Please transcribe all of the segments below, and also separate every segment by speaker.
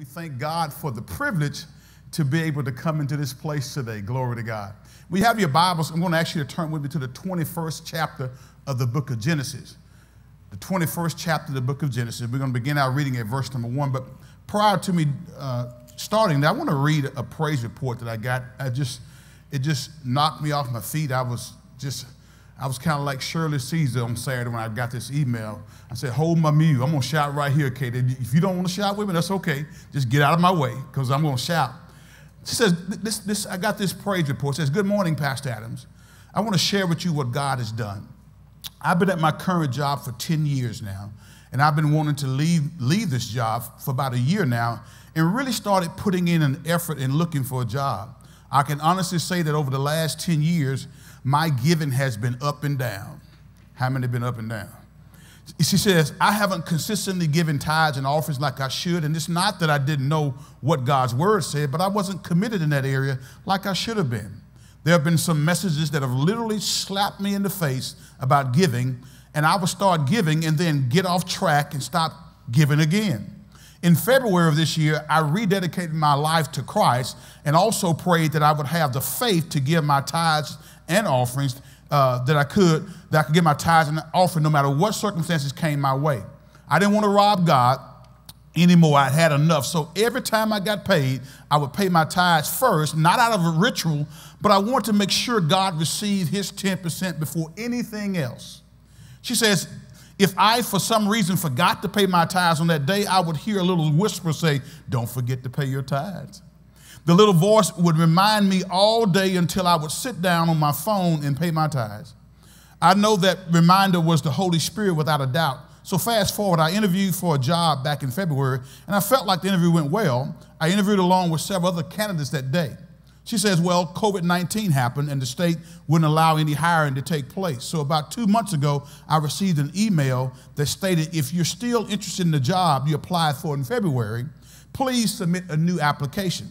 Speaker 1: We thank God for the privilege to be able to come into this place today. Glory to God. We have your Bibles. I'm going to ask you to turn with me to the 21st chapter of the book of Genesis. The 21st chapter of the book of Genesis. We're going to begin our reading at verse number one. But prior to me uh, starting, I want to read a praise report that I got. I just, it just knocked me off my feet. I was just I was kind of like Shirley Caesar on Saturday when I got this email. I said, Hold my mule. I'm going to shout right here, Kate. If you don't want to shout with me, that's okay. Just get out of my way because I'm going to shout. She says, this, this, I got this praise report. It says, Good morning, Pastor Adams. I want to share with you what God has done. I've been at my current job for 10 years now, and I've been wanting to leave, leave this job for about a year now and really started putting in an effort and looking for a job. I can honestly say that over the last 10 years, my giving has been up and down. How many been up and down? She says, I haven't consistently given tithes and offerings like I should. And it's not that I didn't know what God's word said, but I wasn't committed in that area like I should have been. There have been some messages that have literally slapped me in the face about giving, and I would start giving and then get off track and stop giving again. In February of this year, I rededicated my life to Christ and also prayed that I would have the faith to give my tithes and offerings uh, that I could, that I could get my tithes and offering no matter what circumstances came my way. I didn't want to rob God anymore. I'd had enough. So every time I got paid, I would pay my tithes first, not out of a ritual, but I wanted to make sure God received his 10% before anything else. She says, if I, for some reason, forgot to pay my tithes on that day, I would hear a little whisper say, Don't forget to pay your tithes. The little voice would remind me all day until I would sit down on my phone and pay my tithes. I know that reminder was the Holy Spirit without a doubt. So, fast forward, I interviewed for a job back in February, and I felt like the interview went well. I interviewed along with several other candidates that day. She says, Well, COVID 19 happened, and the state wouldn't allow any hiring to take place. So, about two months ago, I received an email that stated, If you're still interested in the job you applied for in February, please submit a new application.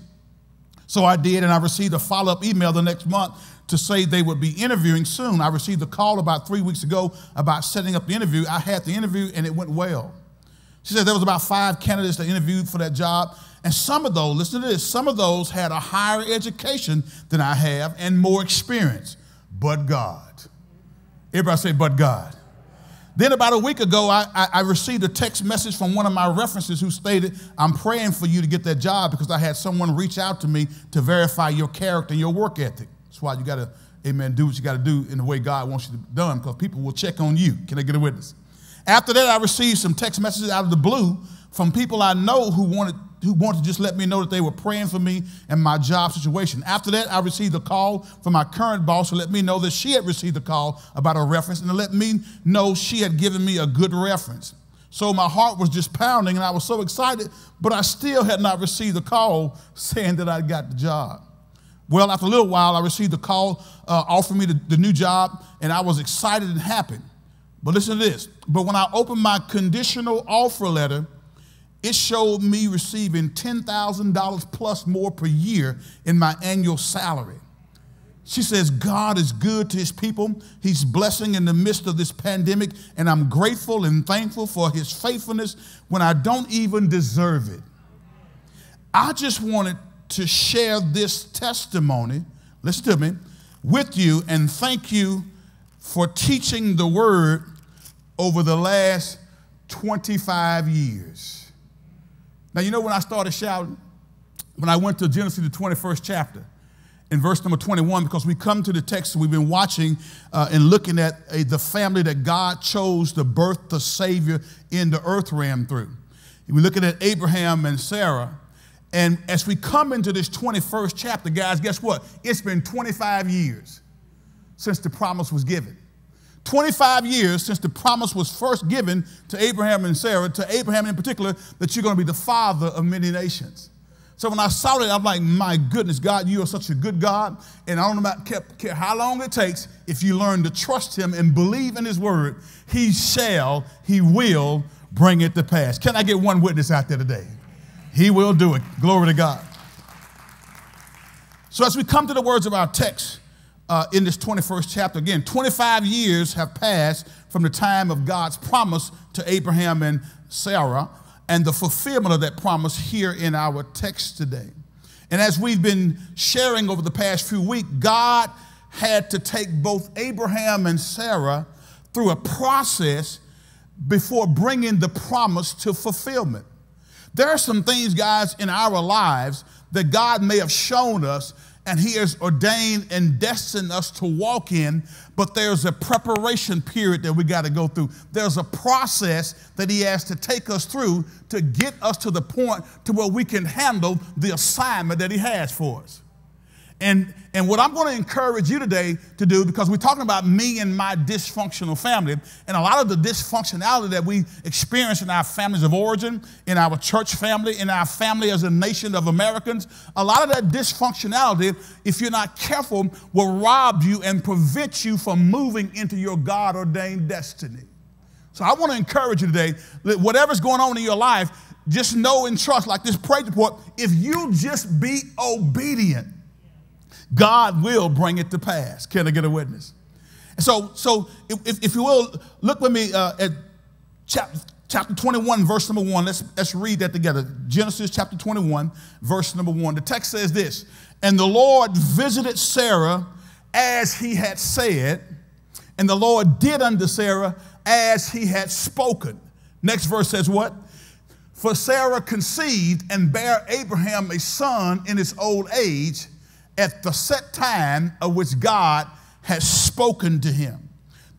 Speaker 1: So I did, and I received a follow up email the next month to say they would be interviewing soon. I received a call about three weeks ago about setting up the interview. I had the interview, and it went well. She said there was about five candidates that interviewed for that job, and some of those, listen to this, some of those had a higher education than I have and more experience. But God. Everybody say, but God. Then, about a week ago, I, I, I, received a text message from one of my references who stated, I'm praying for you to get that job because I had someone reach out to me to verify your character and your work ethic. That's why you got to, amen, do what you got to do in the way God wants you to be done because people will check on you. Can I get a witness? After that, I received some text messages out of the blue from people I know who wanted who wanted to just let me know that they were praying for me and my job situation. After that, I received a call from my current boss to let me know that she had received a call about a reference and to let me know she had given me a good reference. So my heart was just pounding and I was so excited, but I still had not received a call saying that I got the job. Well, after a little while, I received a call uh, offering me the, the new job, and I was excited and happy. But listen to this. But when I opened my conditional offer letter, it showed me receiving $10,000 plus more per year in my annual salary. She says, God is good to his people. He's blessing in the midst of this pandemic, and I'm grateful and thankful for his faithfulness when I don't even deserve it. I just wanted to share this testimony, listen to me, with you and thank you for teaching the word over the last 25 years. Now, you know when I started shouting? When I went to Genesis, the 21st chapter, in verse number 21, because we come to the text we've been watching uh, and looking at uh, the family that God chose to birth the Savior in the earth realm through. We're looking at Abraham and Sarah. And as we come into this 21st chapter, guys, guess what? It's been 25 years since the promise was given. 25 years since the promise was first given to Abraham and Sarah, to Abraham in particular, that you're going to be the father of many nations. So when I saw it, I'm like, my goodness, God, you are such a good God. And I don't about care how long it takes. If you learn to trust Him and believe in His word, He shall, He will bring it to pass. Can I get one witness out there today? He will do it. Glory to God. So as we come to the words of our text, uh, in this 21st chapter. Again, 25 years have passed from the time of God's promise to Abraham and Sarah. and the fulfillment of that promise here in our text today. And as we've been sharing over the past few weeks, God had to take both Abraham and Sarah through a process before bringing the promise to fulfillment. There are some things, guys, in our lives that God may have shown us and He has ordained and destined us to walk in, but there's a preparation period that we got to go through. There's a process that He has to take us through to get us to the point to where we can handle the assignment that He has for us. And, and what I'm going to encourage you today to do, because we're talking about me and my dysfunctional family, and a lot of the dysfunctionality that we experience in our families of origin, in our church family, in our family as a nation of Americans, a lot of that dysfunctionality, if you're not careful, will rob you and prevent you from moving into your God ordained destiny. So I want to encourage you today that whatever's going on in your life, just know and trust, like this praise report, if you just be obedient God will bring it to pass. Can I get a witness? And so, so if, if you will, look with me uh, at chapter, chapter 21, verse number 1. Let's, let's read that together. Genesis chapter 21, verse number 1. The text says this And the Lord visited Sarah as he had said, and the Lord did unto Sarah as he had spoken. Next verse says what? For Sarah conceived and bare Abraham a son in his old age at the set time of which God has spoken to him.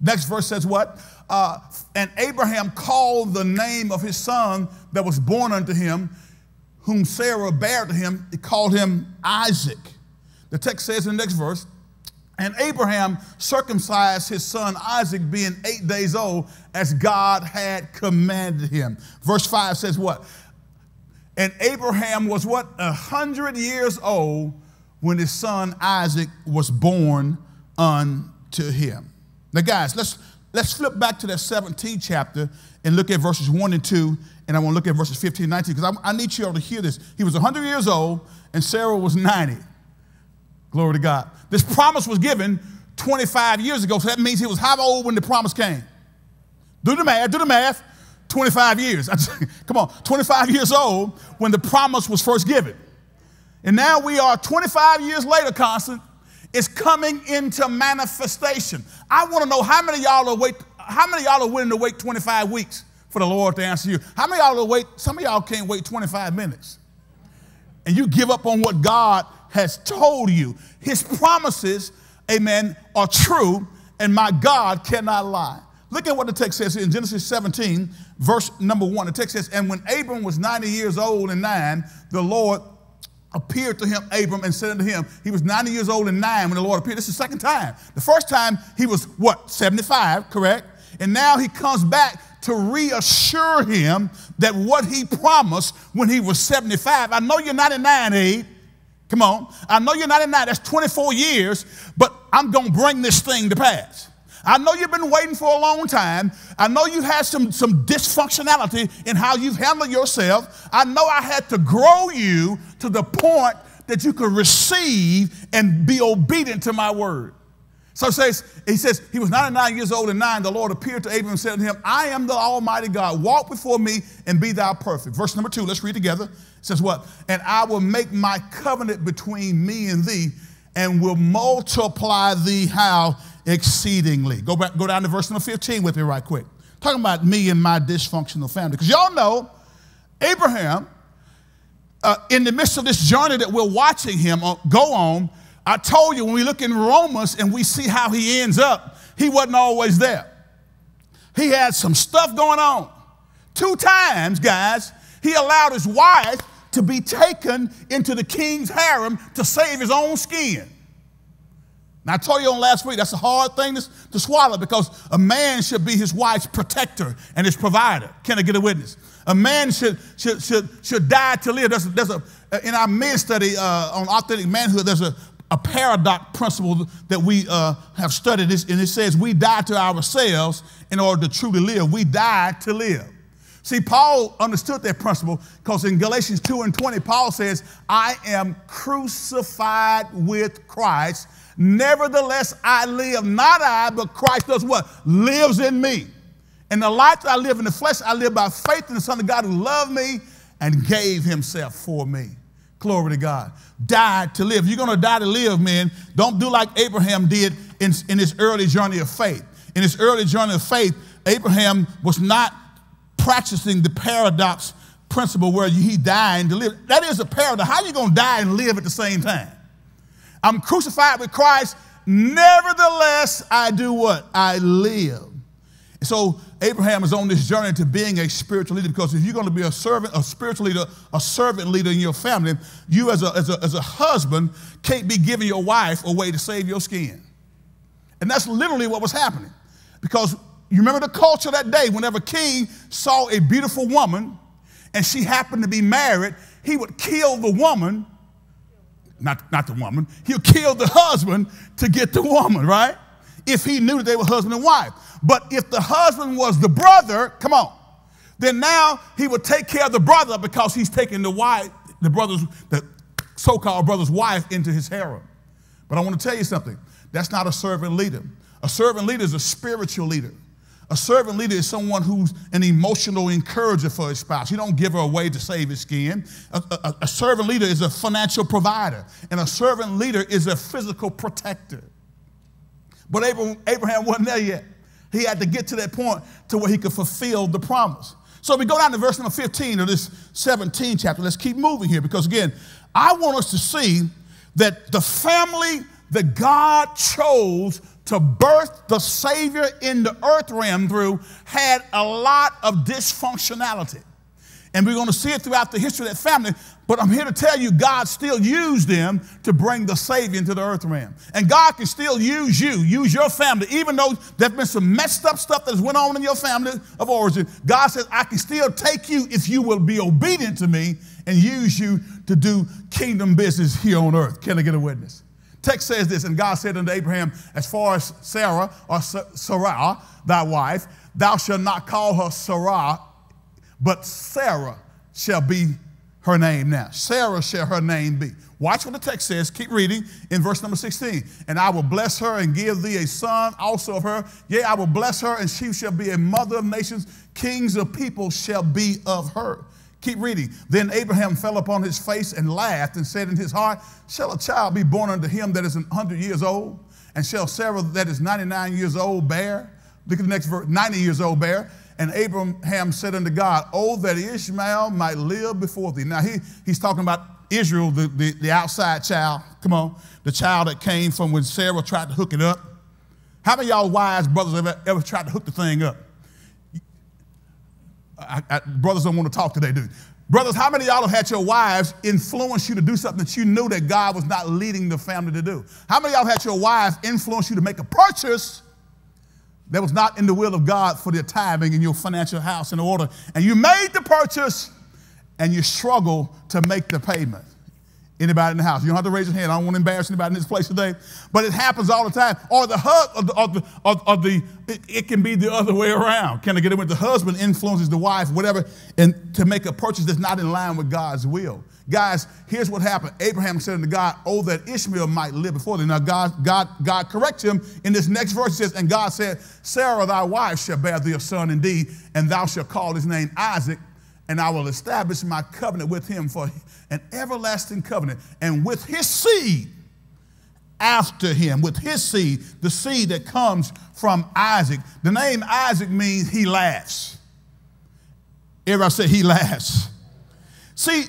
Speaker 1: Next verse says what? Uh, and Abraham called the name of his son that was born unto him, whom Sarah bare to him, he called him Isaac. The text says in the next verse, and Abraham circumcised his son Isaac, being eight days old, as God had commanded him. Verse 5 says what? And Abraham was what? A hundred years old when his son Isaac was born unto him. Now, guys, let's, let's flip back to that 17th chapter and look at verses 1 and 2, and I want to look at verses 15 and 19 because I, I need you all to hear this. He was 100 years old, and Sarah was 90. Glory to God. This promise was given 25 years ago, so that means he was how old when the promise came? Do the math, do the math. 25 years. Come on, 25 years old when the promise was first given. And now we are 25 years later, Constant. It's coming into manifestation. I want to know how many y'all are wait, how many y'all are willing to wait 25 weeks for the Lord to answer you? How many y'all are wait? Some of y'all can't wait 25 minutes. And you give up on what God has told you. His promises, amen, are true, and my God cannot lie. Look at what the text says in Genesis 17, verse number one. The text says, And when Abram was 90 years old and nine, the Lord appeared to him, Abram, and said unto him, he was 90 years old and nine when the Lord appeared. This is the second time. The first time he was what, 75, correct? And now he comes back to reassure him that what he promised when he was 75. I know you're 99, Abe. Come on. I know you're 99. That's 24 years, but I'm going to bring this thing to pass. I know you've been waiting for a long time. I know you had some, some dysfunctionality in how you've handled yourself. I know I had to grow you to the point that you could receive and be obedient to my word. So it says, he says, he was 99 years old and nine. The Lord appeared to Abram and said to him, I am the Almighty God. Walk before me and be thou perfect. Verse number two, let's read together. It says what? And I will make my covenant between me and thee and will multiply thee how? Exceedingly. Go back, go down to verse number 15 with me right quick. Talking about me and my dysfunctional family. Because y'all know Abraham, uh, in the midst of this journey that we're watching him go on, I told you when we look in Romans and we see how he ends up, he wasn't always there. He had some stuff going on. Two times, guys, he allowed his wife to be taken into the king's harem to save his own skin. Now, I told you on last week, that's a hard thing to, to swallow because a man should be his wife's protector and his provider. Can I get a witness? A man should, should, should, should die to live. There's there's a, in our men study uh, on authentic manhood, there's a, a paradox principle that we uh, have studied, this, and it says we die to ourselves in order to truly live. We die to live. See, Paul understood that principle because in Galatians 2 and 20, Paul says, I am crucified with Christ Nevertheless, I live, not I, but Christ does what? Lives in me. And the life that I live in the flesh, I live by faith in the Son of God who loved me and gave himself for me. Glory to God. Died to live. You're going to die to live, man. Don't do like Abraham did in, in his early journey of faith. In his early journey of faith, Abraham was not practicing the paradox principle where he died to live. That is a paradox. How are you going to die and live at the same time? I'm crucified with Christ. Nevertheless, I do what? I live. So Abraham is on this journey to being a spiritual leader because if you're going to be a servant, a spiritual leader, a servant leader in your family, you as a, as a, as a husband can't be giving your wife a way to save your skin. And that's literally what was happening. Because you remember the culture that day, whenever king saw a beautiful woman and she happened to be married, he would kill the woman, not, not the woman, he'll kill the husband to get the woman, right? If he knew that they were husband and wife. But if the husband was the brother, come on, then now he would take care of the brother because he's taking the wife, the brother's, the so-called brother's wife into his harem. But I want to tell you something. That's not a servant leader. A servant leader is a spiritual leader. A servant leader is someone who's an emotional encourager for his spouse. You don't give her away to save his skin. A, a, a, servant leader is a financial provider, and a servant leader is a physical protector. But Abraham, Abraham wasn't there yet. He had to get to that point to where he could fulfill the promise. So we go down to verse number 15 of this 17 chapter. Let's keep moving here because, again, I want us to see that the family that God chose to birth the Savior in the earth realm through had a lot of dysfunctionality. And we're going to see it throughout the history of that family. But I'm here to tell you, God still used them to bring the Savior into the earth realm. And God can still use you, use your family, even though there's been some messed up stuff that's went on in your family of origin. God says, I can still take you if you will be obedient to me and use you to do kingdom business here on earth. Can I get a witness? Text says this, and God said unto Abraham, As far as Sarai or Sarah, thy wife, thou shalt not call her Sarai, but Sarah shall be her name now. Sarah shall her name be. Watch what the text says. Keep reading in verse number 16. And I will bless her and give thee a son also of her. Yea, I will bless her, and she shall be a mother of nations. Kings of people shall be of her. Keep reading. Then Abraham fell upon his face and laughed and said in his heart, Shall a child be born unto him that is an hundred years old? And shall Sarah that is 99 years old bear? Look at the next verse 90 years old bear. And Abraham said unto God, Oh, that Ishmael might live before thee. Now he, he's talking about Israel, the, the, the outside child. Come on. The child that came from when Sarah tried to hook it up. How many y'all wise brothers ever, ever tried to hook the thing up? I, I, brothers don't want to talk today, do Brothers, how many of y'all have had your wives influence you to do something that you knew that God was not leading the family to do? How many of y'all have had your wives influence you to make a purchase that was not in the will of God for the timing in your financial house in order? And you made the purchase and you struggle to make the payment. Anybody in the house? You don't have to raise your hand. I don't want to embarrass anybody in this place today. But it happens all the time. Or the hug of the, or, or the it, it, can be the other way around. Can I get it when the husband influences the wife, whatever, and to make a purchase that's not in line with God's will. Guys, here's what happened. Abraham said unto God, Oh, that Ishmael might live before thee. Now, God, God, God corrects him in this next verse. Says, And God said, Sarah, thy wife, shall bear thee a son indeed, and thou shalt call his name Isaac and I will establish my covenant with him for an everlasting covenant, and with his seed after him, with his seed, the seed that comes from Isaac. The name Isaac means he laughs. Everybody say he laughs. See,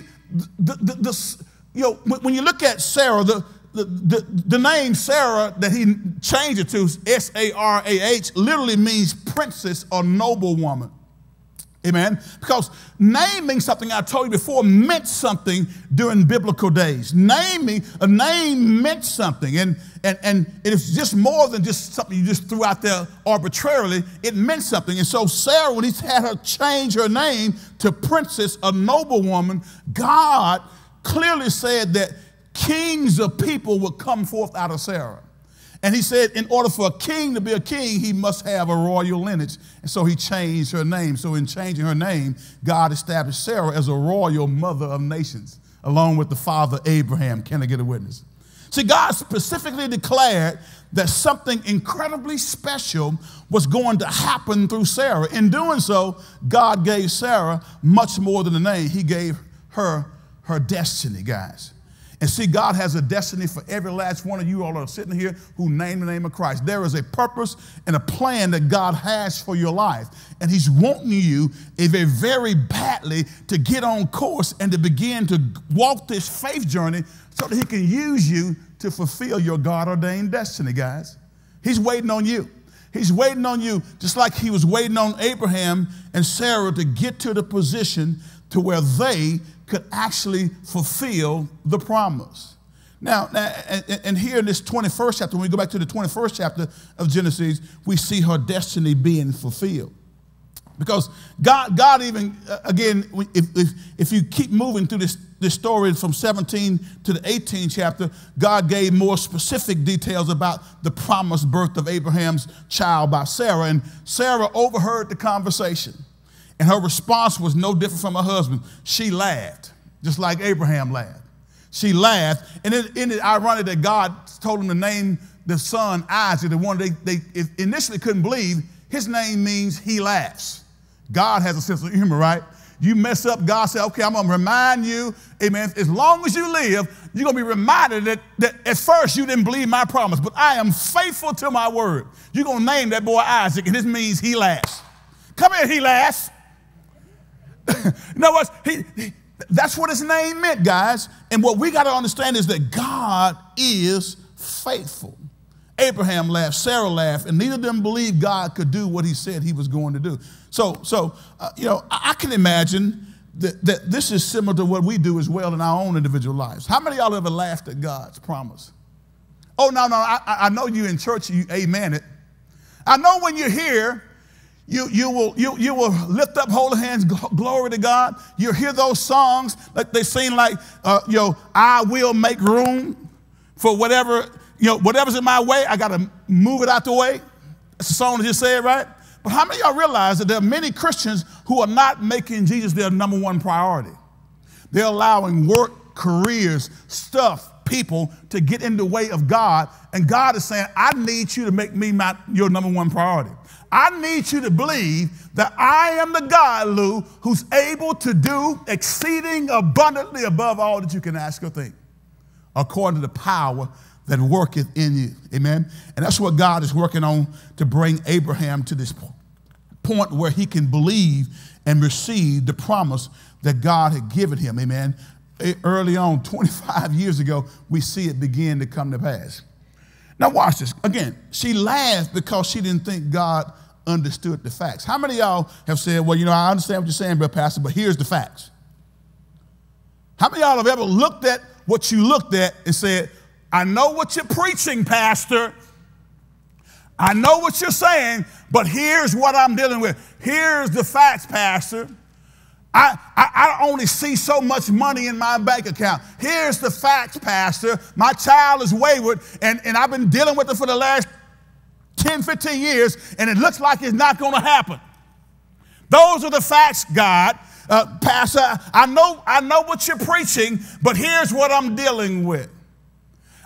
Speaker 1: the, the, the, you know, when you look at Sarah, the, the, the, the, name Sarah that he changed it to, S A R A H, literally means princess or noble woman. Amen. Because naming something I told you before meant something during biblical days. Naming a name meant something. And, and, and it's just more than just something you just threw out there arbitrarily. It meant something. And so Sarah, when he had her change her name to princess, a noble woman, God clearly said that kings of people would come forth out of Sarah. And he said, in order for a king to be a king, he must have a royal lineage. And so he changed her name. So, in changing her name, God established Sarah as a royal mother of nations, along with the father Abraham. Can I get a witness? See, God specifically declared that something incredibly special was going to happen through Sarah. In doing so, God gave Sarah much more than a name. He gave her her destiny, guys. And see, God has a destiny for every last one of you all that are sitting here who name the name of Christ. There is a purpose and a plan that God has for your life. And He's wanting you very, very badly to get on course and to begin to walk this faith journey so that He can use you to fulfill your God ordained destiny, guys. He's waiting on you. He's waiting on you just like He was waiting on Abraham and Sarah to get to the position to where they could actually fulfill the promise. Now, and, here in this 21st chapter, when we go back to the 21st chapter of Genesis, we see her destiny being fulfilled. Because God, God even, uh, again, if, if, if you keep moving through this, this story from 17 to the 18th chapter, God gave more specific details about the promised birth of Abraham's child by Sarah. And Sarah overheard the conversation. And her response was no different from her husband. She laughed, just like Abraham laughed. She laughed. And it, it ironic that God told him to name the son Isaac, the one they, they initially couldn't believe. His name means he laughs. God has a sense of humor, right? You mess up, God said, okay, I'm to remind you, amen, as long as you live, you're to be reminded that, that at first you didn't believe my promise, but I am faithful to my word. You're to name that boy Isaac, and this means he laughs. Come here, he laughs. You know what? He, he, that's what his name meant, guys. And what we got to understand is that God is faithful. Abraham laughed, Sarah laughed, and neither of them believed God could do what he said he was going to do. So, so uh, you know, I, I, can imagine that, that this is similar to what we do as well in our own individual lives. How many of y'all ever laughed at God's promise? Oh, no, no, I, I know you in church, you amen it. I know when you're here, you, you, will, you, you will lift up holy hands, glory to God. You'll hear those songs like they sing like, uh, you know, I will make room for whatever, you know, whatever's in my way, I got to move it out the way. That's the song that just said, right? But how many y'all realize that there are many Christians who are not making Jesus their number one priority? They're allowing work, careers, stuff, people to get in the way of God. And God is saying, I need you to make me my, your number one priority. I need you to believe that I am the God, Lou, who's able to do exceeding abundantly above all that you can ask or think, according to the power that worketh in you. Amen. And that's what God is working on to bring Abraham to this point where he can believe and receive the promise that God had given him. Amen. Early on, 25 years ago, we see it begin to come to pass. Now, watch this. Again, she laughed because she didn't think God understood the facts. How many y'all have said, Well, you know, I understand what you're saying, Brother Pastor, but here's the facts? How many y'all have ever looked at what you looked at and said, I know what you're preaching, Pastor. I know what you're saying, but here's what I'm dealing with. Here's the facts, Pastor. I, I, I, only see so much money in my bank account. Here's the facts, Pastor. My child is wayward, and, and I've been dealing with it for the last 10, 15 years, and it looks like it's not going to happen. Those are the facts, God. Uh, Pastor, I know, I know what you're preaching, but here's what I'm dealing with.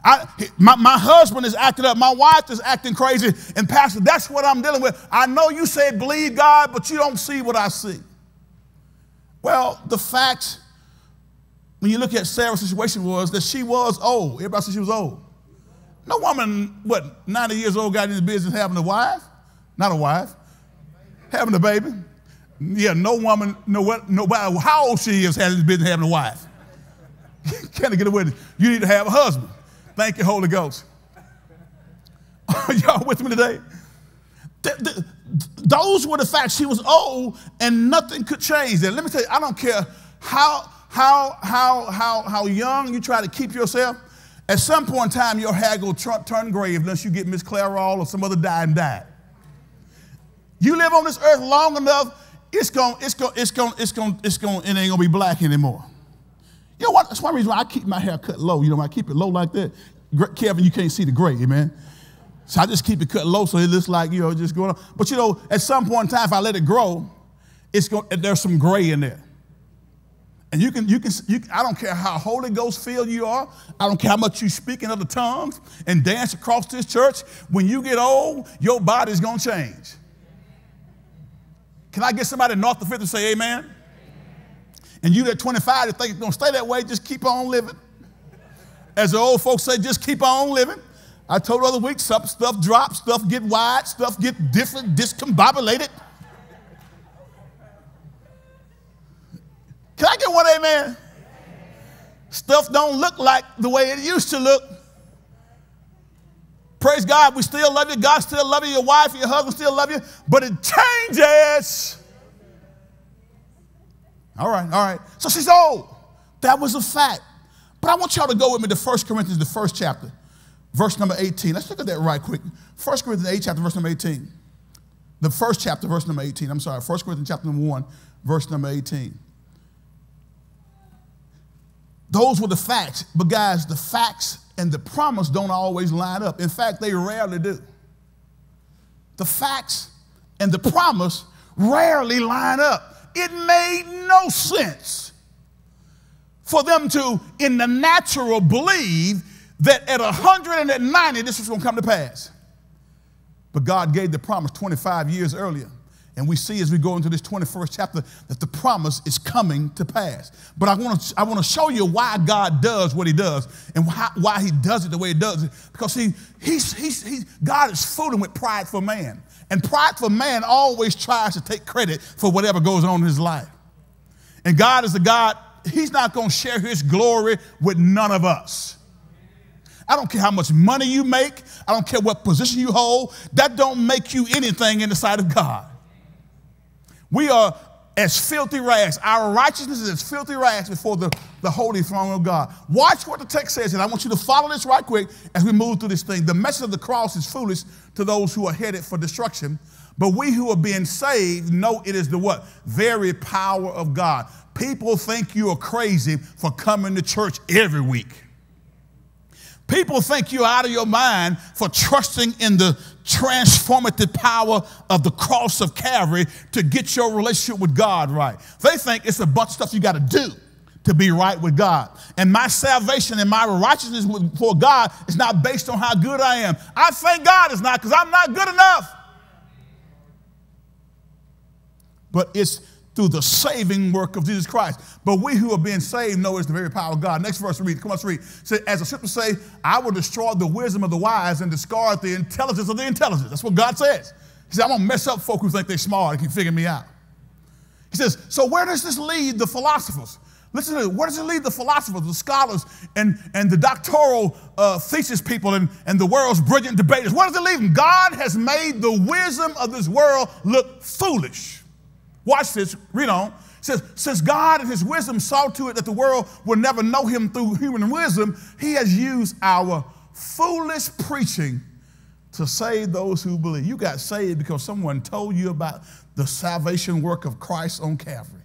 Speaker 1: I, my, my husband is acting up. My wife is acting crazy. And, Pastor, that's what I'm dealing with. I know you said believe God, but you don't see what I see. Well, the fact, when you look at Sarah's situation, was that she was old. Everybody said she was old. No woman, what, 90 years old got in the business having a wife? Not a wife, having a baby. Yeah, no woman, no what, no how old she is has business having a wife. Can't get away with it. You need to have a husband. Thank you, Holy Ghost. Are y'all with me today? those were the facts. She was old and nothing could change that. Let me tell you, I don't care how, how, how, how, how young you try to keep yourself. At some point in time, your hair will turn gray unless you get Miss Clairol or some other dye and dye. You live on this earth long enough, it's going, it's going, it's going, it's going, it's going, it ain't to be black anymore. You know what? That's one reason why I keep my hair cut low. You know, I keep it low like that. Kevin, you can't see the gray, man. So I just keep it cut low so it looks like, you know, just going on. But you know, at some point in time, if I let it grow, it's going, there's some gray in there. And you can, you can, you, I don't care how Holy Ghost filled you are. I don't care how much you speak in other tongues and dance across this church. When you get old, your body's going to change. Can I get somebody north of 50 to say amen? And you at 25 that think it's going to stay that way, just keep on living. As the old folks say, just keep on living. I told the other week, some stuff drops, stuff get wide, stuff get different, discombobulated. Can I get one amen? Stuff don't look like the way it used to look. Praise God, we still love you. God still love you. Your wife your husband still love you, but it changes. All right, all right. So she's old. That was a fact. But I want y'all to go with me to 1 Corinthians, the first chapter, verse number 18. Let's look at that right quick. 1 Corinthians 8, chapter, verse number 18. The first chapter, verse number 18. I'm sorry, 1 Corinthians chapter number 1, verse number 18. Those were the facts. But guys, the facts and the promise don't always line up. In fact, they rarely do. The facts and the promise rarely line up. It made no sense for them to, in the natural, believe that at 190 this was going to come to pass. But God gave the promise 25 years earlier. And we see as we go into this 21st chapter that the promise is coming to pass. But I want to, I want to show you why God does what he does and why, why he does it the way he does it. Because he, he's, he's, he's, God is fooling with prideful man. And prideful man always tries to take credit for whatever goes on in his life. And God is a God, he's not going to share his glory with none of us. I don't care how much money you make. I don't care what position you hold. That don't make you anything in the sight of God. We are as filthy rags. Our righteousness is as filthy rags before the, the holy throne of God. Watch what the text says, and I want you to follow this right quick as we move through this thing. The message of the cross is foolish to those who are headed for destruction, but we who are being saved know it is the what? Very power of God. People think you are crazy for coming to church every week. People think you're out of your mind for trusting in the transformative power of the cross of Calvary to get your relationship with God right. They think it's a bunch of stuff you got to do to be right with God. And my salvation and my righteousness before God is not based on how good I am. I thank God it's not because I'm not good enough. But it's through the saving work of Jesus Christ. But we who are being saved know it's the very power of God. Next verse, read. Come on, read. Say, as the scripture say, I will destroy the wisdom of the wise and discard the intelligence of the intelligent. That's what God says. He said, I'm gonna mess up folk who think they're smart and can figure me out. He says, so where does this lead the philosophers? Listen to it. Where does it lead the philosophers, the scholars, and, and the doctoral uh, thesis people and, and the world's brilliant debaters? Where does it lead them? God has made the wisdom of this world look foolish. Watch this, read on. It says, since God in his wisdom saw to it that the world will never know him through human wisdom, he has used our foolish preaching to save those who believe. You got saved because someone told you about the salvation work of Christ on Calvary.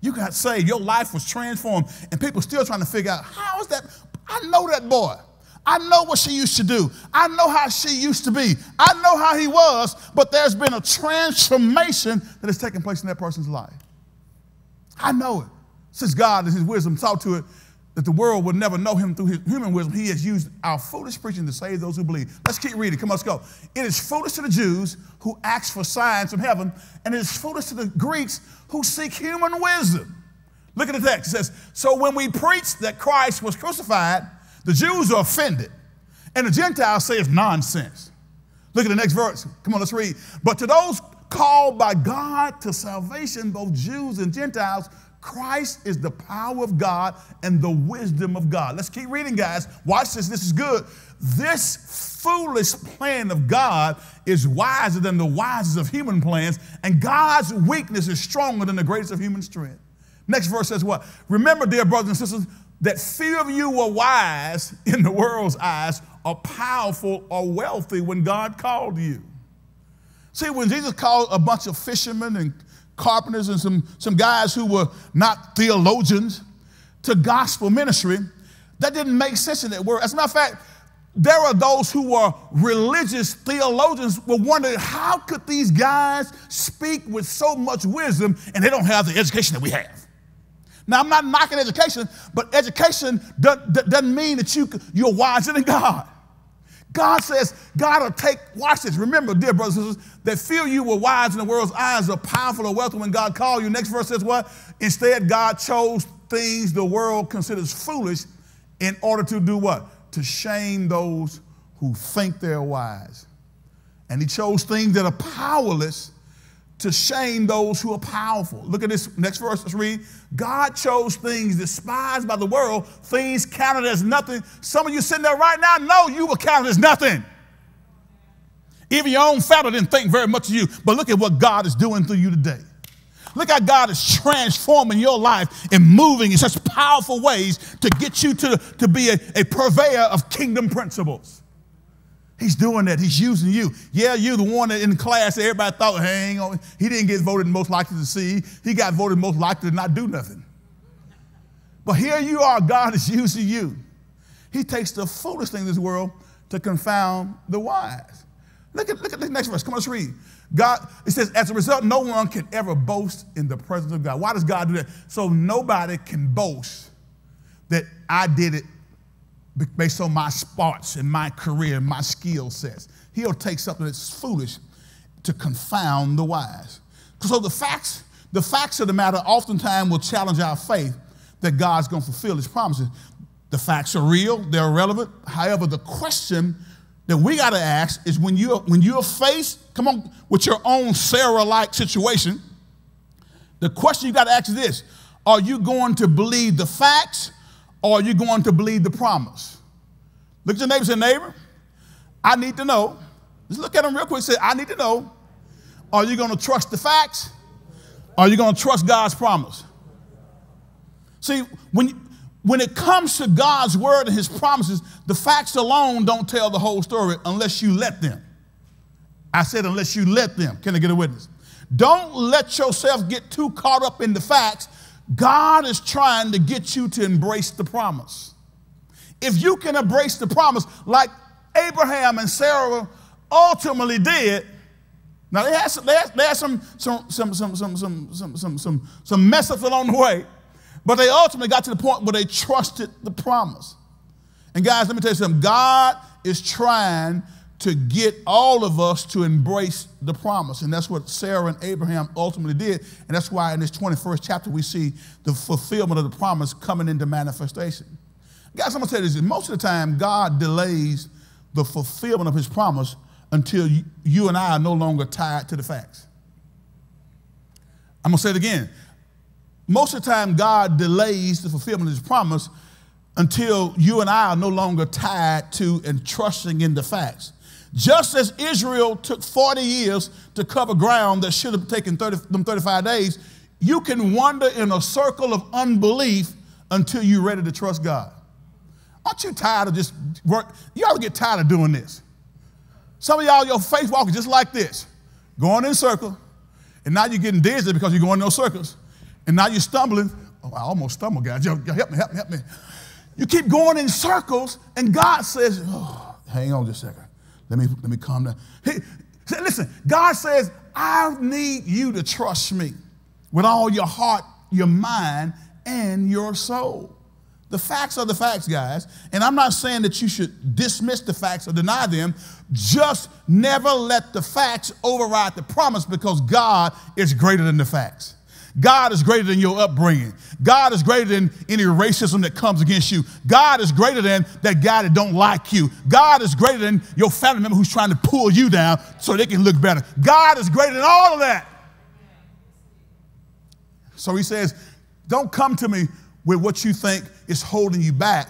Speaker 1: You got saved, your life was transformed, and people still trying to figure out how is that? I know that boy. I know what she used to do. I know how she used to be. I know how he was, but there's been a transformation that has taken place in that person's life. I know it. Since God, in his wisdom, saw to it that the world would never know him through his human wisdom, he has used our foolish preaching to save those who believe. Let's keep reading. Come on, let's go. It is foolish to the Jews who ask for signs from heaven, and it is foolish to the Greeks who seek human wisdom. Look at the text. It says, So when we preach that Christ was crucified, the Jews are offended, and the Gentiles say it's nonsense. Look at the next verse. Come on, let's read. But to those called by God to salvation, both Jews and Gentiles, Christ is the power of God and the wisdom of God. Let's keep reading, guys. Watch this. This is good. This foolish plan of God is wiser than the wisest of human plans, and God's weakness is stronger than the greatest of human strength. Next verse says what? Remember, dear brothers and sisters, that few of you were wise in the world's eyes, or powerful, or wealthy when God called you. See, when Jesus called a bunch of fishermen and carpenters and some, some guys who were not theologians to gospel ministry, that didn't make sense in that word. As a matter of fact, there are those who were religious theologians were wondering how could these guys speak with so much wisdom and they don't have the education that we have. Now, I'm not knocking education, but education doesn't mean that you, you're wiser than God. God says, God will take, watch this. Remember, dear brothers and sisters, that fear you were wise in the world's eyes are powerful or wealthy when God called you. Next verse says what? Instead, God chose things the world considers foolish in order to do what? To shame those who think they're wise. And he chose things that are powerless to shame those who are powerful. Look at this next verse. Let's read. God chose things despised by the world, things counted as nothing. Some of you sitting there right now know you were counted as nothing. Even your own family didn't think very much of you, but look at what God is doing through you today. Look how God is transforming your life and moving in such powerful ways to get you to, to be a, a purveyor of kingdom principles. He's doing that. He's using you. Yeah, you're the one that in class everybody thought, hang on. He didn't get voted most likely to see. He got voted most likely to not do nothing. But here you are, God is using you. He takes the foolish thing in this world to confound the wise. Look at, look at the next verse. Come on, let's read. God, it says, as a result, no one can ever boast in the presence of God. Why does God do that? So nobody can boast that I did it based on my spots and my career and my skill sets. He'll take something that's foolish to confound the wise. So the facts, the facts of the matter oftentimes will challenge our faith that God's going to fulfill his promises. The facts are real, they're relevant. However, the question that we got to ask is when you're when you're faced, come on, with your own Sarah-like situation, the question you got to ask is this: Are you going to believe the facts or are you going to believe the promise? Look at your neighbor say, neighbor, I need to know. Just look at him real quick say, I need to know. Are you going to trust the facts? Are you going to trust God's promise? See, when, when it comes to God's word and his promises, the facts alone don't tell the whole story unless you let them. I said, unless you let them. Can I get a witness? Don't let yourself get too caught up in the facts God is trying to get you to embrace the promise. If you can embrace the promise like Abraham and Sarah ultimately did, now they had some, they had, they had some, some, some, some, some, some, some, some, some, some mess ups along the way, but they ultimately got to the point where they trusted the promise. And guys, let me tell you something. God is trying to get all of us to embrace the promise. And that's what Sarah and Abraham ultimately did. And that's why in this 21st chapter we see the fulfillment of the promise coming into manifestation. Guys, I'm going to tell you this. Most of the time, God delays the fulfillment of his promise until you, you and I are no longer tied to the facts. I'm going to say it again. Most of the time, God delays the fulfillment of his promise until you and I are no longer tied to and trusting in the facts. Just as Israel took 40 years to cover ground that should have taken 30, them 35 days, you can wander in a circle of unbelief until you're ready to trust God. Aren't you tired of just work? You all get tired of doing this. Some of y'all, your faith walking just like this, going in circle, and now you're getting dizzy because you're going in those circles, and now you're stumbling. Oh, I almost stumbled, guys. Help me, help me, help me. You keep going in circles, and God says, oh, hang on just a second. Let me, let me calm down. Hey, listen, God says, I need you to trust me with all your heart, your mind, and your soul. The facts are the facts, guys. And I'm not saying that you should dismiss the facts or deny them. Just never let the facts override the promise because God is greater than the facts. God is greater than your upbringing. God is greater than any racism that comes against you. God is greater than that guy that don't like you. God is greater than your family member who's trying to pull you down so they can look better. God is greater than all of that. So he says, don't come to me with what you think is holding you back.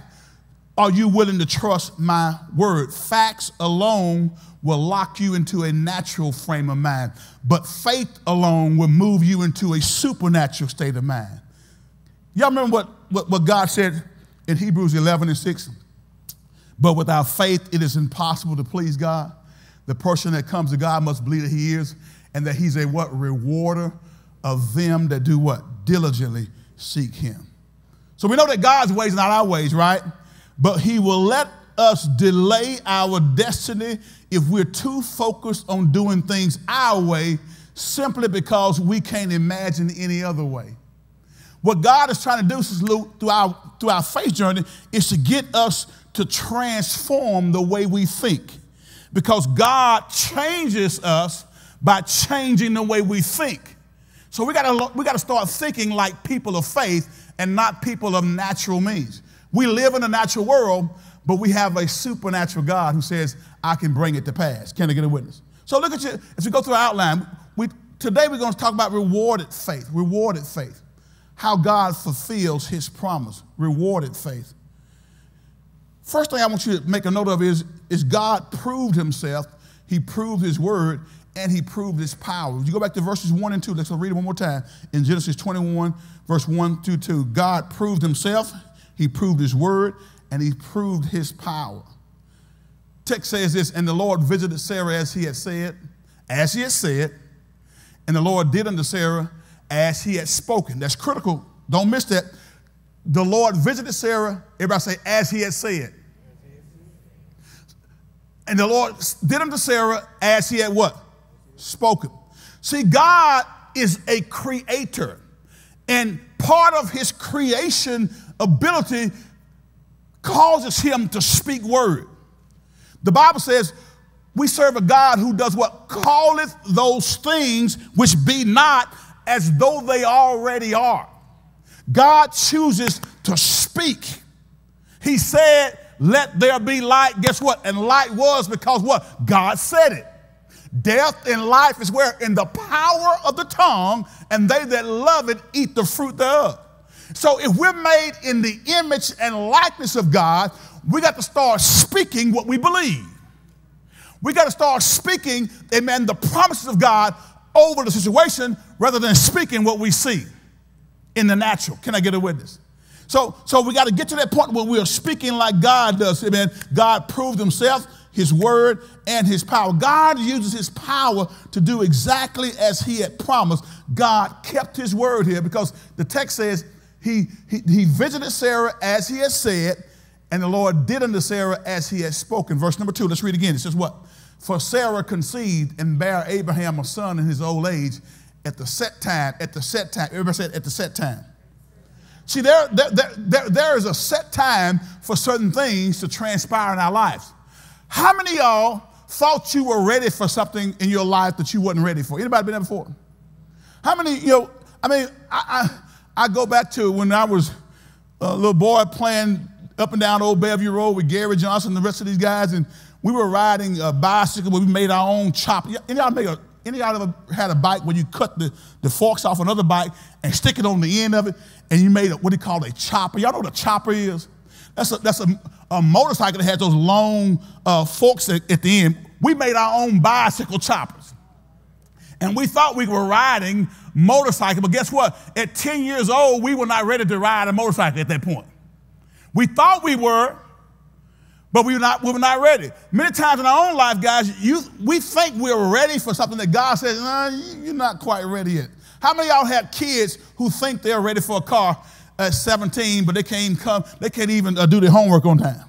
Speaker 1: Are you willing to trust my word? Facts alone will lock you into a natural frame of mind, but faith alone will move you into a supernatural state of mind. Y'all remember what, what, what God said in Hebrews 11 and 6? But without faith, it is impossible to please God. The person that comes to God must believe that He is, and that He's a what? Rewarder of them that do what? Diligently seek Him. So we know that God's ways are not our ways, right? But He will let us delay our destiny if we're too focused on doing things our way simply because we can't imagine any other way. What God is trying to do, Sister Luke, through our, through our faith journey, is to get us to transform the way we think. Because God changes us by changing the way we think. So we gotta, we gotta start thinking like people of faith and not people of natural means. We live in a natural world, but we have a supernatural God who says, I can bring it to pass. Can I get a witness? So look at you, as we go through our outline, we, today we're going to talk about rewarded faith, rewarded faith, how God fulfills his promise, rewarded faith. First thing I want you to make a note of is, is God proved himself, he proved his word, and he proved his power. If you go back to verses 1 and 2, let's read it one more time. In Genesis 21, verse 1 through 2, God proved himself, he proved his word, and he proved his power. Text says this, and the Lord visited Sarah as he had said, as he had said, and the Lord did unto Sarah as he had spoken. That's critical. Don't miss that. The Lord visited Sarah, everybody say, as he had said. And the Lord did unto Sarah as he had what? Spoken. See, God is a creator. And part of his creation ability causes him to speak word. The Bible says we serve a God who does what? Calleth those things which be not as though they already are. God chooses to speak. He said, Let there be light. Guess what? And light was because what? God said it. Death and life is where? In the power of the tongue, and they that love it eat the fruit thereof. So if we're made in the image and likeness of God, we got to start speaking what we believe. We got to start speaking, amen, the promises of God over the situation rather than speaking what we see in the natural. Can I get a witness? So, so we got to get to that point where we are speaking like God does. Amen. God proved himself, his word, and his power. God uses his power to do exactly as he had promised. God kept his word here because the text says he, he, he visited Sarah as he had said, and the Lord did unto Sarah as he had spoken. Verse number two, let's read again. It says what? For Sarah conceived and bare Abraham a son in his old age at the set time, at the set time. Everybody said at the set time. See, there, there, there, there is a set time for certain things to transpire in our lives. How many of y'all thought you were ready for something in your life that you wasn't ready for? Anybody been there before? How many, you know, I mean, I, I, I go back to when I was a little boy playing up and down Old Bellevue Road with Gary Johnson and the rest of these guys, and we were riding a bicycle where we made our own chopper. Any y'all y'all ever had a bike where you cut the, the forks off another bike and stick it on the end of it, and you made a, what you call a chopper? Y'all know what a chopper is? That's a, that's a, a motorcycle that has those long uh, forks at, at the end. We made our own bicycle choppers. And we thought we were riding motorcycle, but guess what? At 10 years old, we were not ready to ride a motorcycle at that point. We thought we were, but we were not, we were not ready. Many times in our own life, guys, you, we think we're ready for something that God says, nah, you're not quite ready yet. How many y'all have kids who think they're ready for a car at 17, but they can't even come, they can't even uh, do their homework on time?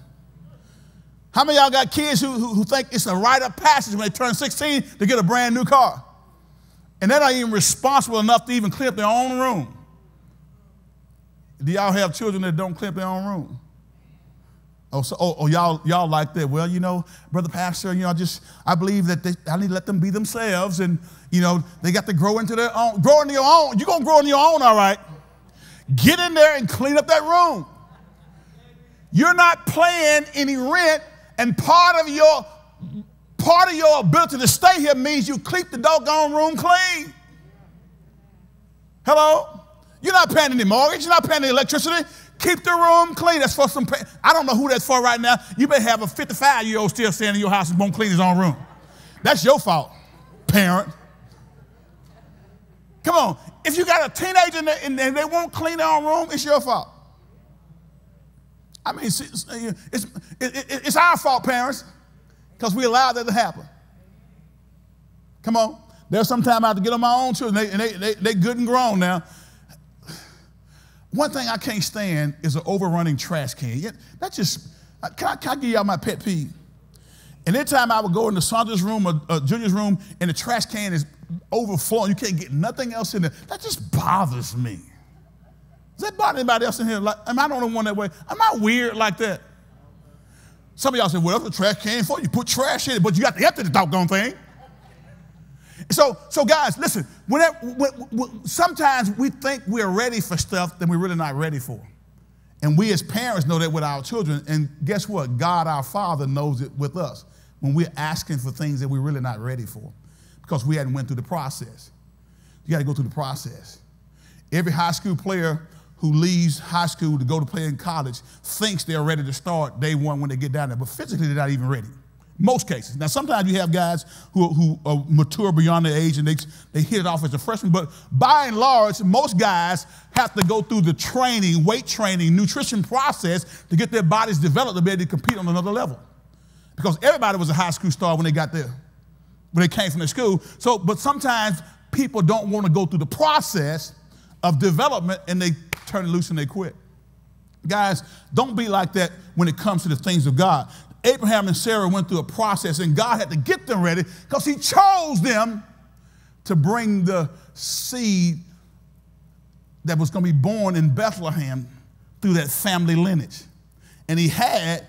Speaker 1: How many y'all got kids who, who, who think it's a rite of passage when they turn 16 to get a brand new car? And they're not even responsible enough to even clean up their own room. Do y'all have children that don't clean up their own room? Oh, so, oh, oh, y'all, y'all like that. Well, you know, brother pastor, you know, I just, I believe that they, I need to let them be themselves and, you know, they got to grow into their own, grow into your own. You're going to grow into your own, all right. Get in there and clean up that room. You're not paying any rent and part of your, part of your ability to stay here means you keep the doggone room clean. Hello? You're not paying any mortgage. You're not paying any electricity. Keep the room clean. That's for some, I don't know who that's for right now. You may have a 55 year old still staying in your house and won't clean his own room. That's your fault, parent. Come on. If you got a teenager and they, they won't clean their own room, it's your fault. I mean, it's, it's, it's, our fault, parents, because we allowed that to happen. Come on. There's some time I have to get on my own children, and they, they, they, good and grown now. One thing I can't stand is an overrunning trash can. That just, uh, can I, can I give y'all my pet peeve? And anytime I would go into Sandra's room or Junior's room and the trash can is overflowing, you can't get nothing else in there, that just bothers me. Does that bother anybody else in here? Like, am I the only one that way? Am I weird like that? Some of y'all say, well, that's the trash can for. You put trash in it, but you got to empty the doggone thing. So, so guys, listen. Whenever, when, when, sometimes we think we're ready for stuff that we're really not ready for. And we as parents know that with our children. And guess what? God, our Father, knows it with us when we're asking for things that we're really not ready for because we hadn't went through the process. You got to go through the process. Every high school player who leaves high school to go to play in college thinks they're ready to start day one when they get down there, but physically they're not even ready. Most cases. Now, sometimes you have guys who, who are mature beyond their age and they, they hit it off as a freshman, but by and large, most guys have to go through the training, weight training, nutrition process to get their bodies developed to be able to compete on another level. Because everybody was a high school star when they got there, when they came from the school. So, but sometimes people don't want to go through the process of development and they turn loose and they quit. Guys, don't be like that when it comes to the things of God. Abraham and Sarah went through a process and God had to get them ready because he chose them to bring the seed that was going to be born in Bethlehem through that family lineage. And he had,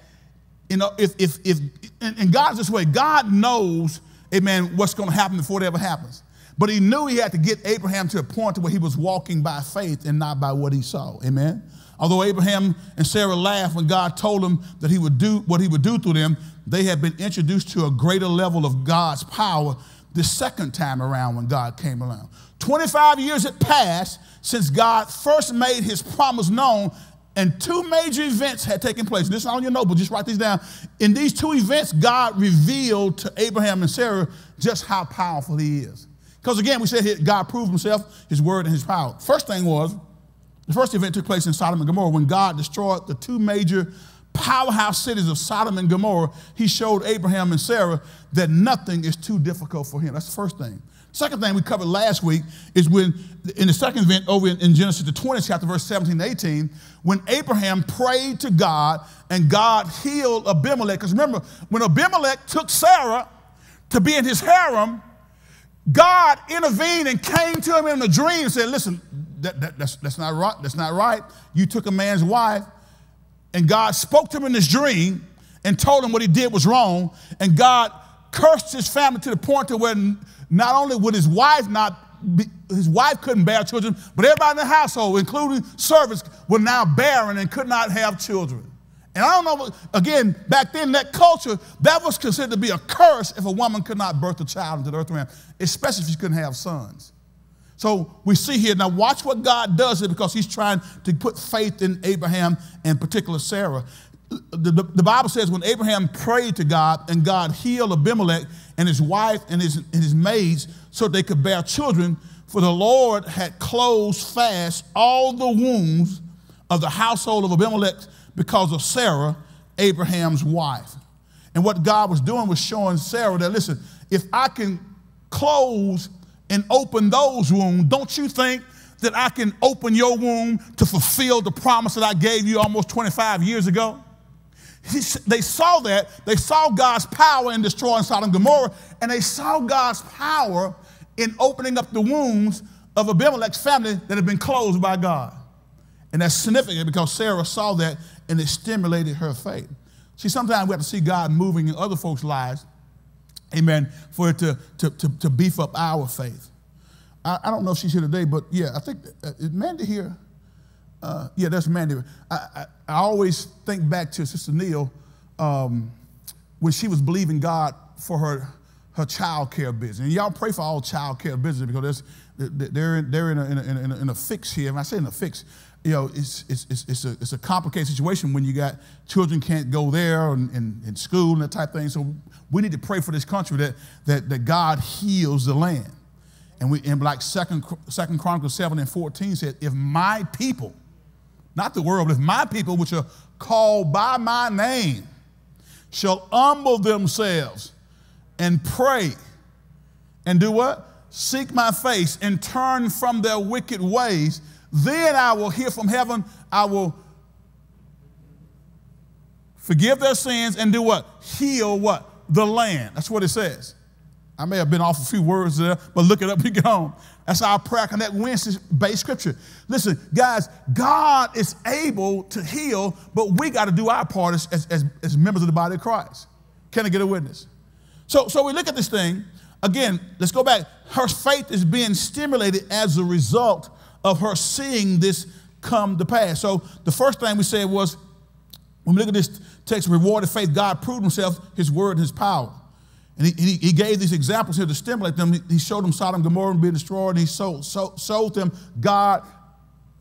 Speaker 1: you know, if, if, if, in God's this way, God knows, amen, what's going to happen before it ever happens. But he knew he had to get Abraham to a point to where he was walking by faith and not by what he saw. Amen. Although Abraham and Sarah laughed when God told them that he would do what he would do through them, they had been introduced to a greater level of God's power the second time around when God came around. 25 years had passed since God first made his promise known, and two major events had taken place. This is on your notebook, just write these down. In these two events, God revealed to Abraham and Sarah just how powerful he is. Because again, we said God proved himself, his word, and his power. First thing was, the first event took place in Sodom and Gomorrah when God destroyed the two major powerhouse cities of Sodom and Gomorrah. He showed Abraham and Sarah that nothing is too difficult for him. That's the first thing. Second thing we covered last week is when, in the second event over in, in Genesis, the 20th chapter, verse 17 to 18, when Abraham prayed to God and God healed Abimelech. Because remember, when Abimelech took Sarah to be in his harem, God intervened and came to him in a dream and said, Listen, that, that, that's, that's, not right. That's not right. You took a man's wife, and God spoke to him in this dream and told him what he did was wrong. And God cursed his family to the point to where not only would his wife not be, his wife couldn't bear children, but everybody in the household, including servants, were now barren and could not have children. And I don't know, again, back then, that culture, that was considered to be a curse if a woman could not birth a child into the earth realm, especially if she couldn't have sons. So we see here, now watch what God does here because he's trying to put faith in Abraham and particular Sarah. The, the, the, Bible says when Abraham prayed to God and God healed Abimelech and his wife and his, and his maids so they could bear children, for the Lord had closed fast all the wombs of the household of Abimelech because of Sarah, Abraham's wife. And what God was doing was showing Sarah that, listen, if I can close and open those wombs, don't you think that I can open your womb to fulfill the promise that I gave you almost 25 years ago? He, they saw that. They saw God's power in destroying Sodom and Gomorrah, and they saw God's power in opening up the wombs of Abimelech's family that had been closed by God. And that's significant because Sarah saw that and it stimulated her faith. See, sometimes we have to see God moving in other folks' lives, amen, for it to, to, to, to beef up our faith. I, I, don't know if she's here today, but yeah, I think, uh, is Mandy here? Uh, yeah, that's Mandy. I, I, I, always think back to Sister Neil um, when she was believing God for her, her child care business. And y'all pray for all child care business because they're, they're in, a, in, a, in, a, in a fix here. And I say in a fix, you know, it's, it's, it's, it's, a, it's a complicated situation when you got children can't go there and in, school and that type thing. So we need to pray for this country that, that, that God heals the land. And we, in like Second, Second Chronicles 7 and 14 said, if my people, not the world, if my people, which are called by my name, shall humble themselves and pray and do what? Seek my face and turn from their wicked ways then I will hear from heaven. I will forgive their sins and do what? Heal what? The land. That's what it says. I may have been off a few words there, but look it up, we get home. That's our prayer connect Wednesday based scripture. Listen, guys, God is able to heal, but we got to do our part as, as, as, members of the body of Christ. Can I get a witness? So, so we look at this thing. Again, let's go back. Her faith is being stimulated as a result of her seeing this come to pass. So the first thing we said was when we look at this text, rewarded faith, God proved himself, his word, and his power. And he, he, gave these examples here to stimulate them. He showed them Sodom and Gomorrah being destroyed, and he sold, sold, sold them God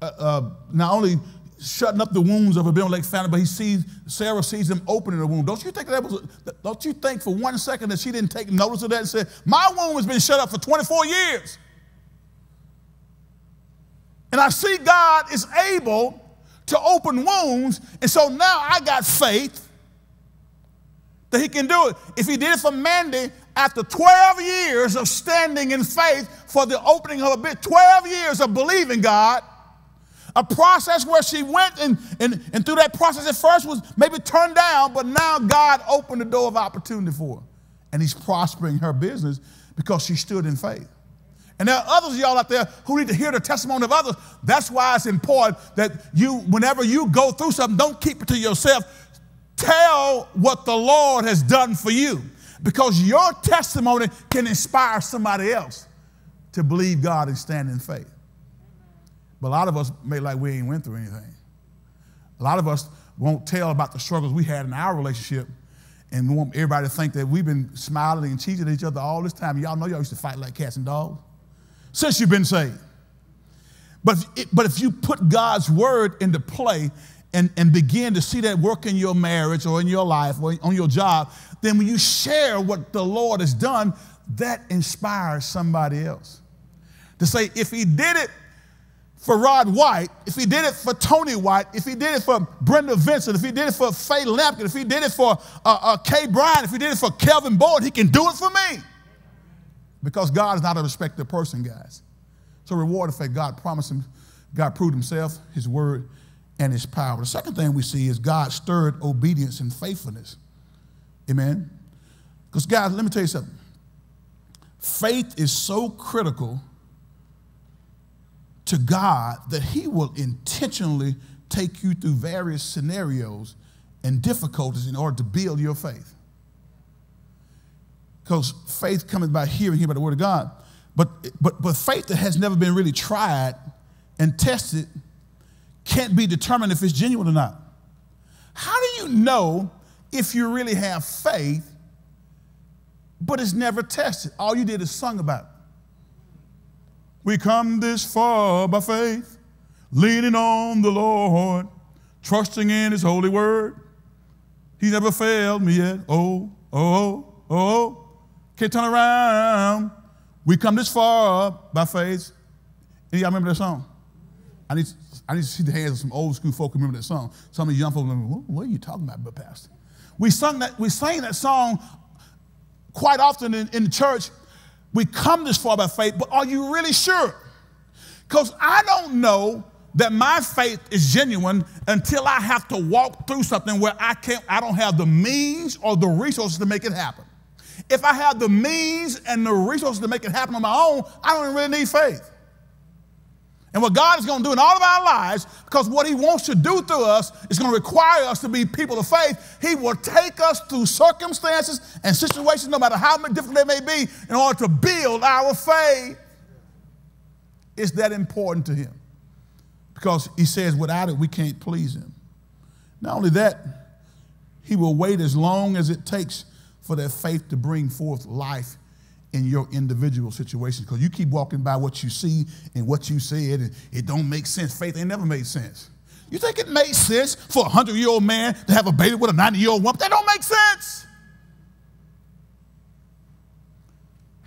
Speaker 1: uh, uh, not only shutting up the wounds of Abimelech's family, but he sees Sarah sees them opening the wound. Don't you think that was? Don't you think for one second that she didn't take notice of that and said, "My womb has been shut up for 24 years," and I see God is able to open wounds, and so now I got faith that he can do it. If he did it for Mandy after 12 years of standing in faith for the opening of a bit, 12 years of believing God, a process where she went and, and, and through that process at first was maybe turned down, but now God opened the door of opportunity for her. And he's prospering her business because she stood in faith. And there are others of y'all out there who need to hear the testimony of others. That's why it's important that you, whenever you go through something, don't keep it to yourself Tell what the Lord has done for you because your testimony can inspire somebody else to believe God and stand in faith. But a lot of us may like we ain't went through anything. A lot of us won't tell about the struggles we had in our relationship and want everybody to think that we've been smiling and cheating at each other all this time. Y'all know y'all used to fight like cats and dogs since you've been saved. But, if, but if you put God's word into play and, and begin to see that work in your marriage or in your life or on your job, then when you share what the Lord has done, that inspires somebody else. To say, if he did it for Rod White, if he did it for Tony White, if he did it for Brenda Vincent, if he did it for Faye Lampkin, if he did it for uh, uh, Kay Bryan, if he did it for Kelvin Boyd, he can do it for me. Because God is not a respected person, guys. So reward faith, God promised him, God proved himself, his word, and his power. The second thing we see is God stirred obedience and faithfulness. Amen. Because, guys, let me tell you something. Faith is so critical to God that He will intentionally take you through various scenarios and difficulties in order to build your faith. Because faith comes by hearing, hearing by the Word of God. But, but, but faith that has never been really tried and tested can't be determined if it's genuine or not. How do you know if you really have faith, but it's never tested? All you did is sung about it. We come this far by faith, leaning on the Lord, trusting in His holy word. He never failed me yet. Oh, oh, oh. oh, oh. Can't turn around. We come this far by faith. Any y'all remember that song? I need I need to see the hands of some old school folk remember that song. Some of the young folk remember, what, what are you talking about, but Pastor? We sung that, we sang that song quite often in, in the church. We come this far by faith, but are you really sure? Because I don't know that my faith is genuine until I have to walk through something where I can't, I don't have the means or the resources to make it happen. If I have the means and the resources to make it happen on my own, I don't really need faith. And what God is going to do in all of our lives, because what He wants to do through us is going to require us to be people of faith. He will take us through circumstances and situations, no matter how difficult they may be, in order to build our faith. It's that important to Him. Because He says, without it, we can't please Him. Not only that, He will wait as long as it takes for that faith to bring forth life in your individual situations because you keep walking by what you see and what you said and it don't make sense. Faith ain't never made sense. You think it made sense for a 100 year old man to have a baby with a 90 year old woman? That don't make sense.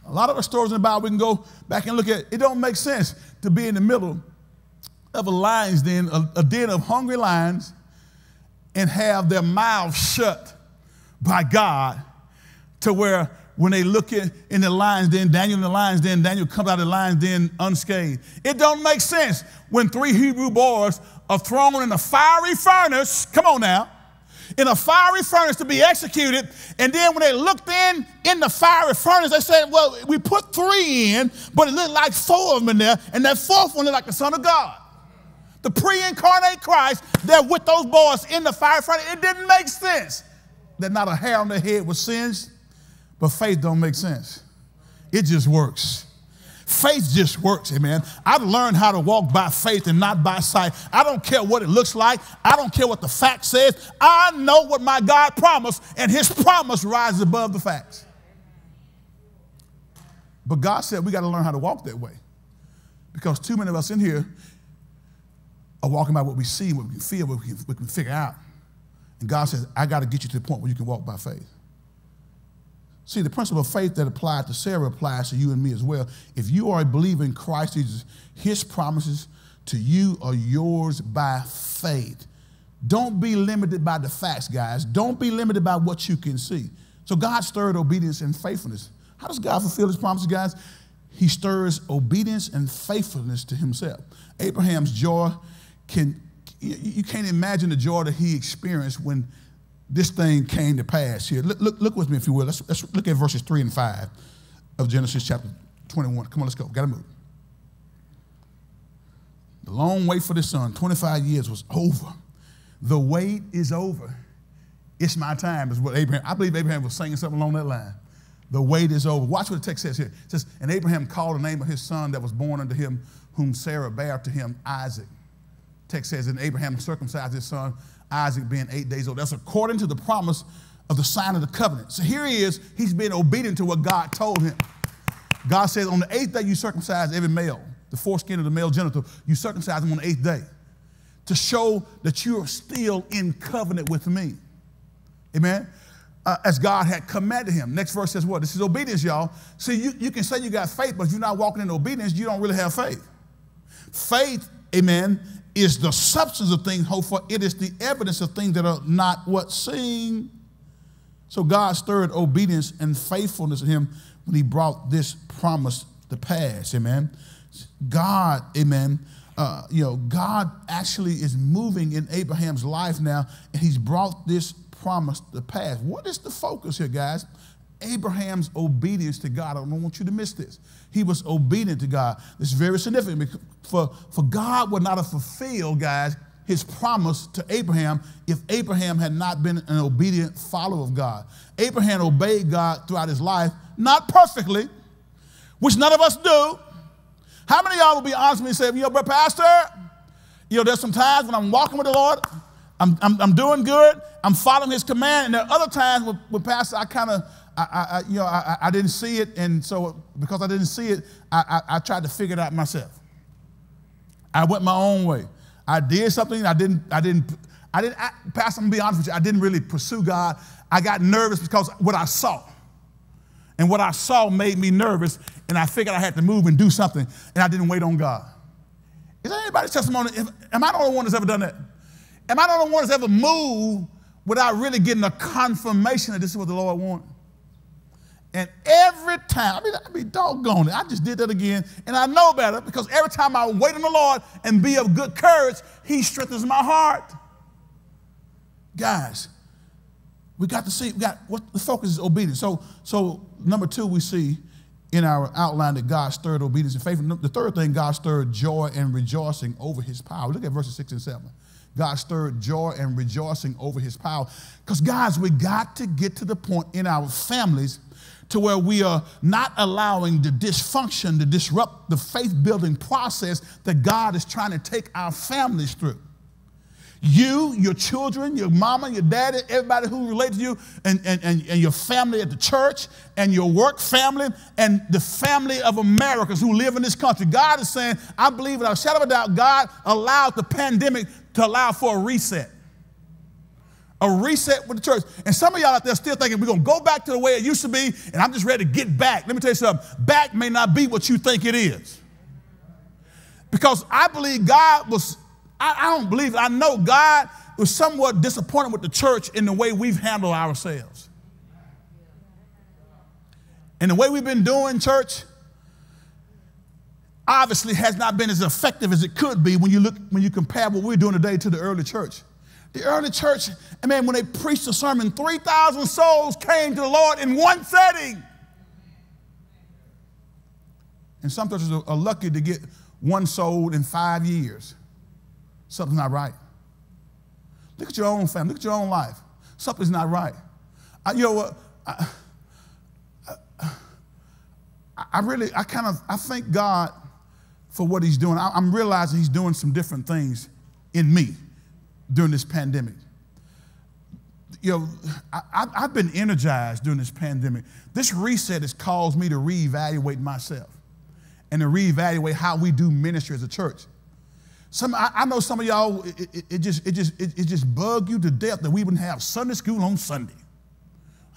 Speaker 1: A lot of the stories in the Bible we can go back and look at. It don't make sense to be in the middle of a lion's den, a, a den of hungry lions, and have their mouths shut by God to where when they look in, in the lion's den, Daniel in the lion's den, Daniel comes out of the lion's den unscathed. It don't make sense when three Hebrew boys are thrown in a fiery furnace, come on now, in a fiery furnace to be executed. And then when they looked in in the fiery furnace, they said, Well, we put three in, but it looked like four of them in there, and that fourth one looked like the Son of God. The pre incarnate Christ, they're with those boys in the fiery furnace. It didn't make sense that not a hair on their head was singed, but faith don't make sense. It just works. Faith just works, amen. I've learned how to walk by faith and not by sight. I don't care what it looks like. I don't care what the fact says. I know what my God promised, and his promise rises above the facts. But God said we got to learn how to walk that way. Because too many of us in here are walking by what we see, what we feel, what we can, we can figure out. And God says, I got to get you to the point where you can walk by faith. See, the principle of faith that applied to Sarah applies to you and me as well. If you are a believer in Christ Jesus, his promises to you are yours by faith. Don't be limited by the facts, guys. Don't be limited by what you can see. So God stirred obedience and faithfulness. How does God fulfill his promises, guys? He stirs obedience and faithfulness to himself. Abraham's joy can, you can't imagine the joy that he experienced when this thing came to pass here. Look, look, look with me, if you will. Let's, let's look at verses 3 and 5 of Genesis chapter 21. Come on, let's go. Got to move. The long wait for the son, 25 years, was over. The wait is over. It's my time, is what Abraham, I believe Abraham was saying something along that line. The wait is over. Watch what the text says here. It says, And Abraham called the name of his son that was born unto him, whom Sarah bare to him, Isaac. Text says, And Abraham circumcised his son Isaac being eight days old. That's according to the promise of the sign of the covenant. So here he is, he's being obedient to what God told him. God says, On the eighth day, you circumcise every male, the foreskin of the male genital, you circumcise them on the eighth day to show that you are still in covenant with me. Amen. Uh, as God had commanded him. Next verse says what? This is obedience, y'all. See, you, you can say you got faith, but if you're not walking in obedience, you don't really have faith. Faith, amen, is the substance of things hoped for. It is the evidence of things that are not what seen. So God stirred obedience and faithfulness in him when he brought this promise to pass. Amen. God, amen. Uh, you know, God actually is moving in Abraham's life now, and he's brought this promise to pass. What is the focus here, guys? Abraham's obedience to God. I don't want you to miss this. He was obedient to God. Is very significant. For, for God would not have fulfilled, guys, his promise to Abraham if Abraham had not been an obedient follower of God. Abraham obeyed God throughout his life, not perfectly, which none of us do. How many of y'all will be honest with me and say, you know, but Pastor, you know, there's some times when I'm walking with the Lord, I'm, I'm, I'm doing good, I'm following his command, and there are other times with Pastor, I kind of I, I, you know, I, I, didn't see it, and so because I didn't see it, I, I, tried to figure it out myself. I went my own way. I did something. I didn't. I didn't. I didn't. I, Pastor, I'm gonna be honest with you. I didn't really pursue God. I got nervous because what I saw, and what I saw made me nervous, and I figured I had to move and do something, and I didn't wait on God. Is there anybody's testimony? Am I the only one that's ever done that? Am I the only one that's ever moved without really getting a confirmation that this is what the Lord wants? And every time, I mean, I mean, doggone it, I just did that again. And I know better because every time I wait on the Lord and be of good courage, He strengthens my heart. Guys, we got to see, we got what the focus is obedience. So, so number two, we see in our outline that God stirred obedience and faith. The third thing, God stirred joy and rejoicing over his power. Look at verses six and seven. God stirred joy and rejoicing over his power. Because, guys, we got to get to the point in our families to where we are not allowing the dysfunction to disrupt the faith building process that God is trying to take our families through. You, your children, your mama, your daddy, everybody who relates to you, and, and, and, and, your family at the church, and your work family, and the family of Americans who live in this country. God is saying, I believe without a shadow of a doubt, God allowed the pandemic to allow for a reset a reset with the church. And some of y'all out there still thinking we're going to go back to the way it used to be, and I'm just ready to get back. Let me tell you something back may not be what you think it is. Because I believe God was, I, I don't believe, I know God was somewhat disappointed with the church in the way we've handled ourselves. And the way we've been doing church obviously has not been as effective as it could be when you look when you compare what we're doing today to the early church. The early church, I mean, when they preached a sermon, 3,000 souls came to the Lord in one setting. And some churches are lucky to get one soul in five years. Something's not right. Look at your own family, look at your own life. Something's not right. I, you know what? I, I, I really, I kind of, I thank God for what He's doing. I, I'm realizing He's doing some different things in me during this pandemic. You know, I, have been energized during this pandemic. This reset has caused me to reevaluate myself and to reevaluate how we do ministry as a church. Some, I, I know some of y'all, it, it, it just, it, just, it, it, just bug you to death that we wouldn't have Sunday school on Sunday.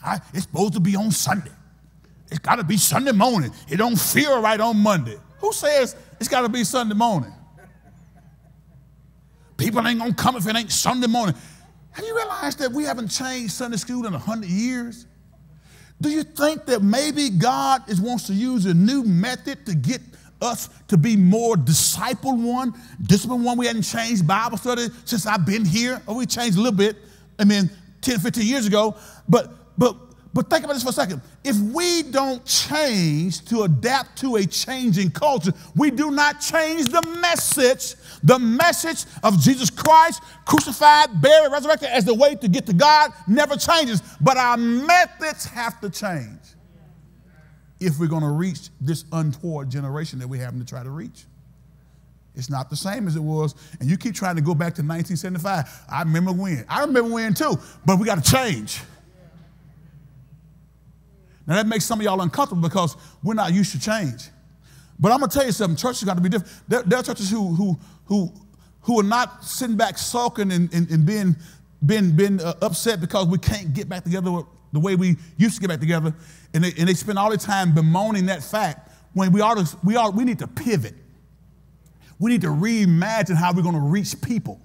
Speaker 1: I, it's supposed to be on Sunday. It's got to be Sunday morning. It don't feel right on Monday. Who says it's got to be Sunday morning? People ain't going to come if it ain't Sunday morning. Have you realized that we haven't changed Sunday school in 100 years? Do you think that maybe God is, wants to use a new method to get us to be more disciple one, discipline one. We hadn't changed Bible study since I've been here. Or we changed a little bit, I mean, 10, 15 years ago. But but but think about this for a second. If we don't change to adapt to a changing culture, we do not change the message, the message of Jesus Christ, crucified, buried, resurrected as the way to get to God never changes. But our methods have to change if we're going to reach this untoward generation that we're having to try to reach. It's not the same as it was. And you keep trying to go back to 1975. I remember when. I remember when too, but we got to change. Now that makes some of y'all uncomfortable because we're not used to change. But I'm gonna tell you something, churches got to be different. There, there, are churches who who who who are not sitting back sulking and, and, and being being, being uh, upset because we can't get back together the way we used to get back together, and they, and they spend all the time bemoaning that fact when we ought to, we, ought, we need to pivot. We need to reimagine how we're going to reach people.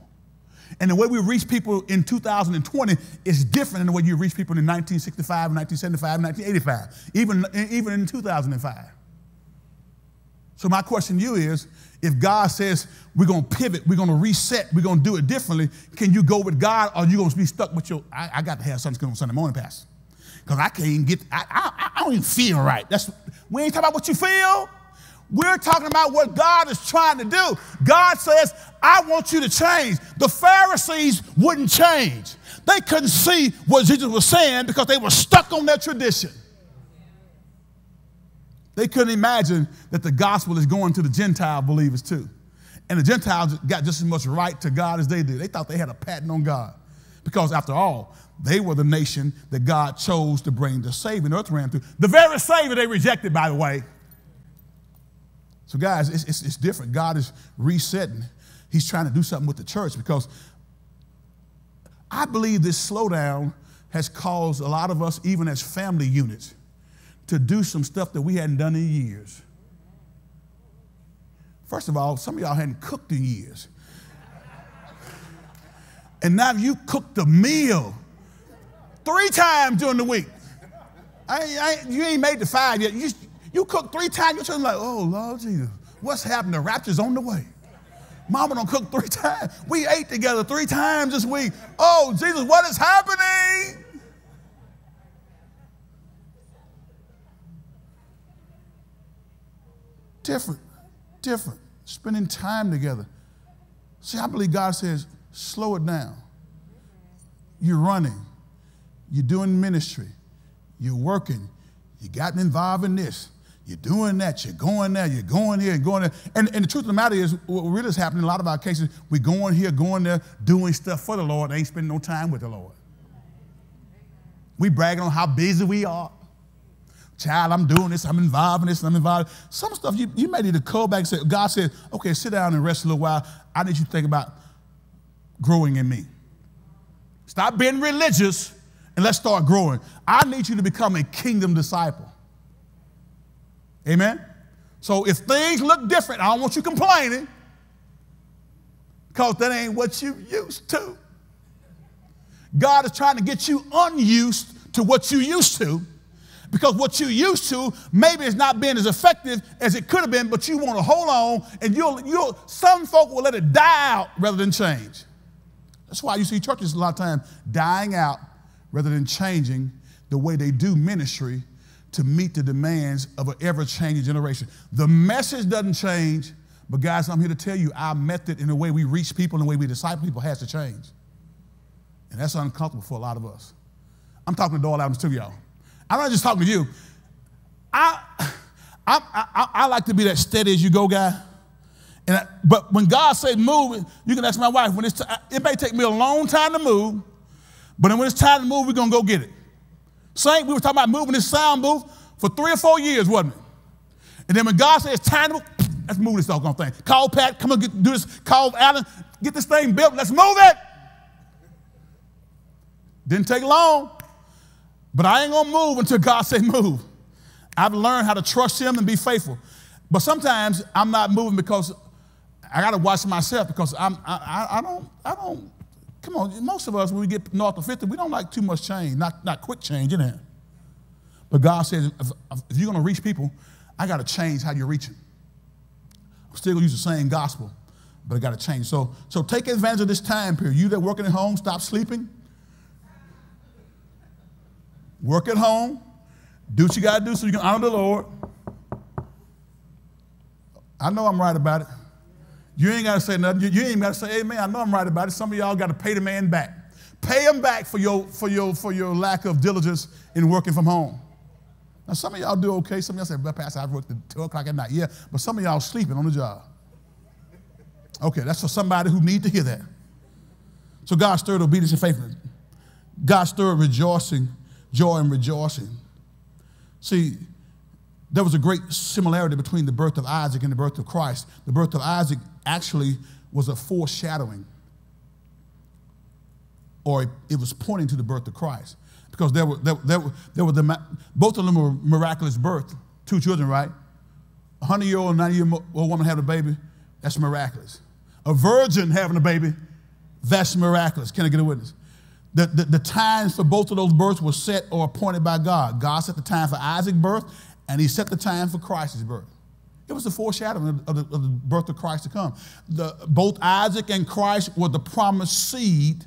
Speaker 1: And the way we reach people in 2020 is different than the way you reach people in 1965, 1975, 1985, even, even in 2005. So my question to you is, if God says we're going to pivot, we're going to reset, we're going to do it differently, can you go with God or are you going to be stuck with your, I, I got to have Sunday school on Sunday morning, Pastor because I can't get, I, I, I, don't even feel right. That's, we ain't talking about what you feel. We're talking about what God is trying to do. God says, I want you to change. The Pharisees wouldn't change. They couldn't see what Jesus was saying because they were stuck on their tradition. They couldn't imagine that the gospel is going to the Gentile believers too. And the Gentiles got just as much right to God as they did. They thought they had a patent on God. Because after all, they were the nation that God chose to bring the Savior earth ran through. The very Savior they rejected, by the way. So, guys, it's, it's, it's different. God is resetting. He's trying to do something with the church because I believe this slowdown has caused a lot of us, even as family units, to do some stuff that we hadn't done in years. First of all, some of y'all hadn't cooked in years. And now you cooked a meal three times during the week. I, I, you ain't made the five yet. You, you cook three times. You're like, oh, Lord Jesus, what's happening? The rapture's on the way. Mama don't cook three times. We ate together three times this week. Oh, Jesus, what is happening? Different, different. Spending time together. See, I believe God says, slow it down. You're running. You're doing ministry. You're working. You gotten involved in this. You're doing that. You're going there. You're going here and going there. And, and the truth of the matter is, what really is happening in a lot of our cases, we're going here, going there, doing stuff for the Lord, ain't spending no time with the Lord. We bragging on how busy we are. Child, I'm doing this, I'm involved in this, I'm involved. Some stuff you, you may need to call back and say, God said, okay, sit down and rest a little while. I need you to think about growing in me. Stop being religious and let's start growing. I need you to become a kingdom disciple. Amen? So if things look different, I don't want you complaining because that ain't what you used to. God is trying to get you unused to what you used to because what you used to maybe is not being as effective as it could have been, but you want to hold on and you'll, you'll some folk will let it die out rather than change. That's why you see churches a lot of times dying out rather than changing the way they do ministry to meet the demands of an ever changing generation. The message doesn't change, but guys, I'm here to tell you our method in the way we reach people and the way we disciple people has to change. And that's uncomfortable for a lot of us. I'm talking to Doyle Adams too, y'all. I'm not just talking to you. I, I, I, I like to be that steady as you go guy. And I, but when God said move, you can ask my wife. When it's t- it may take me a long time to move, but when it's time to move, we're gonna go get it. Saint, we were talking about moving this sound booth for three or four years, wasn't it? And then when God said it's time to let's move this doggone thing. Call Pat, come on, get, do this. Call Alan, get this thing built. Let's move it. Didn't take long, but I ain't gonna move until God say move. I've learned how to trust Him and be faithful. But sometimes I'm not moving because I got to watch myself because I'm, I, I, don't, I don't, come on, most of us, when we get north of 50, we don't like too much change, not, not quick change, you know. But God says, if, if you're going to reach people, I got to change how you're reaching. I'm still going to use the same gospel, but I got to change. So, so take advantage of this time period. You that working at home, stop sleeping. Work at home. Do what you got to do so you can honor the Lord. I know I'm right about it. You ain't got to say nothing. You, you ain't got to say amen. I know I'm right about it. Some of y'all got to pay the man back. Pay him back for your, for, your, for your lack of diligence in working from home. Now, some of y'all do okay. Some of y'all say, well, Pastor, I've worked at 12 o'clock at night. Yeah, but some of y'all sleeping on the job. Okay, that's for somebody who need to hear that. So God stirred obedience and faithfulness. God stirred rejoicing, joy and rejoicing. See, there was a great similarity between the birth of Isaac and the birth of Christ. The birth of Isaac actually was a foreshadowing, or it was pointing to the birth of Christ. Because there were, there, there, there were the, both of them were miraculous birth, two children, right? A 100 year old, 90 year old woman having a baby, that's miraculous. A virgin having a baby, that's miraculous. Can I get a witness? The, the, the times for both of those births were set or appointed by God. God set the time for Isaac's birth, and he set the time for Christ's birth. It was a foreshadowing of the, of the, birth of Christ to come. The, both Isaac and Christ were the promised seed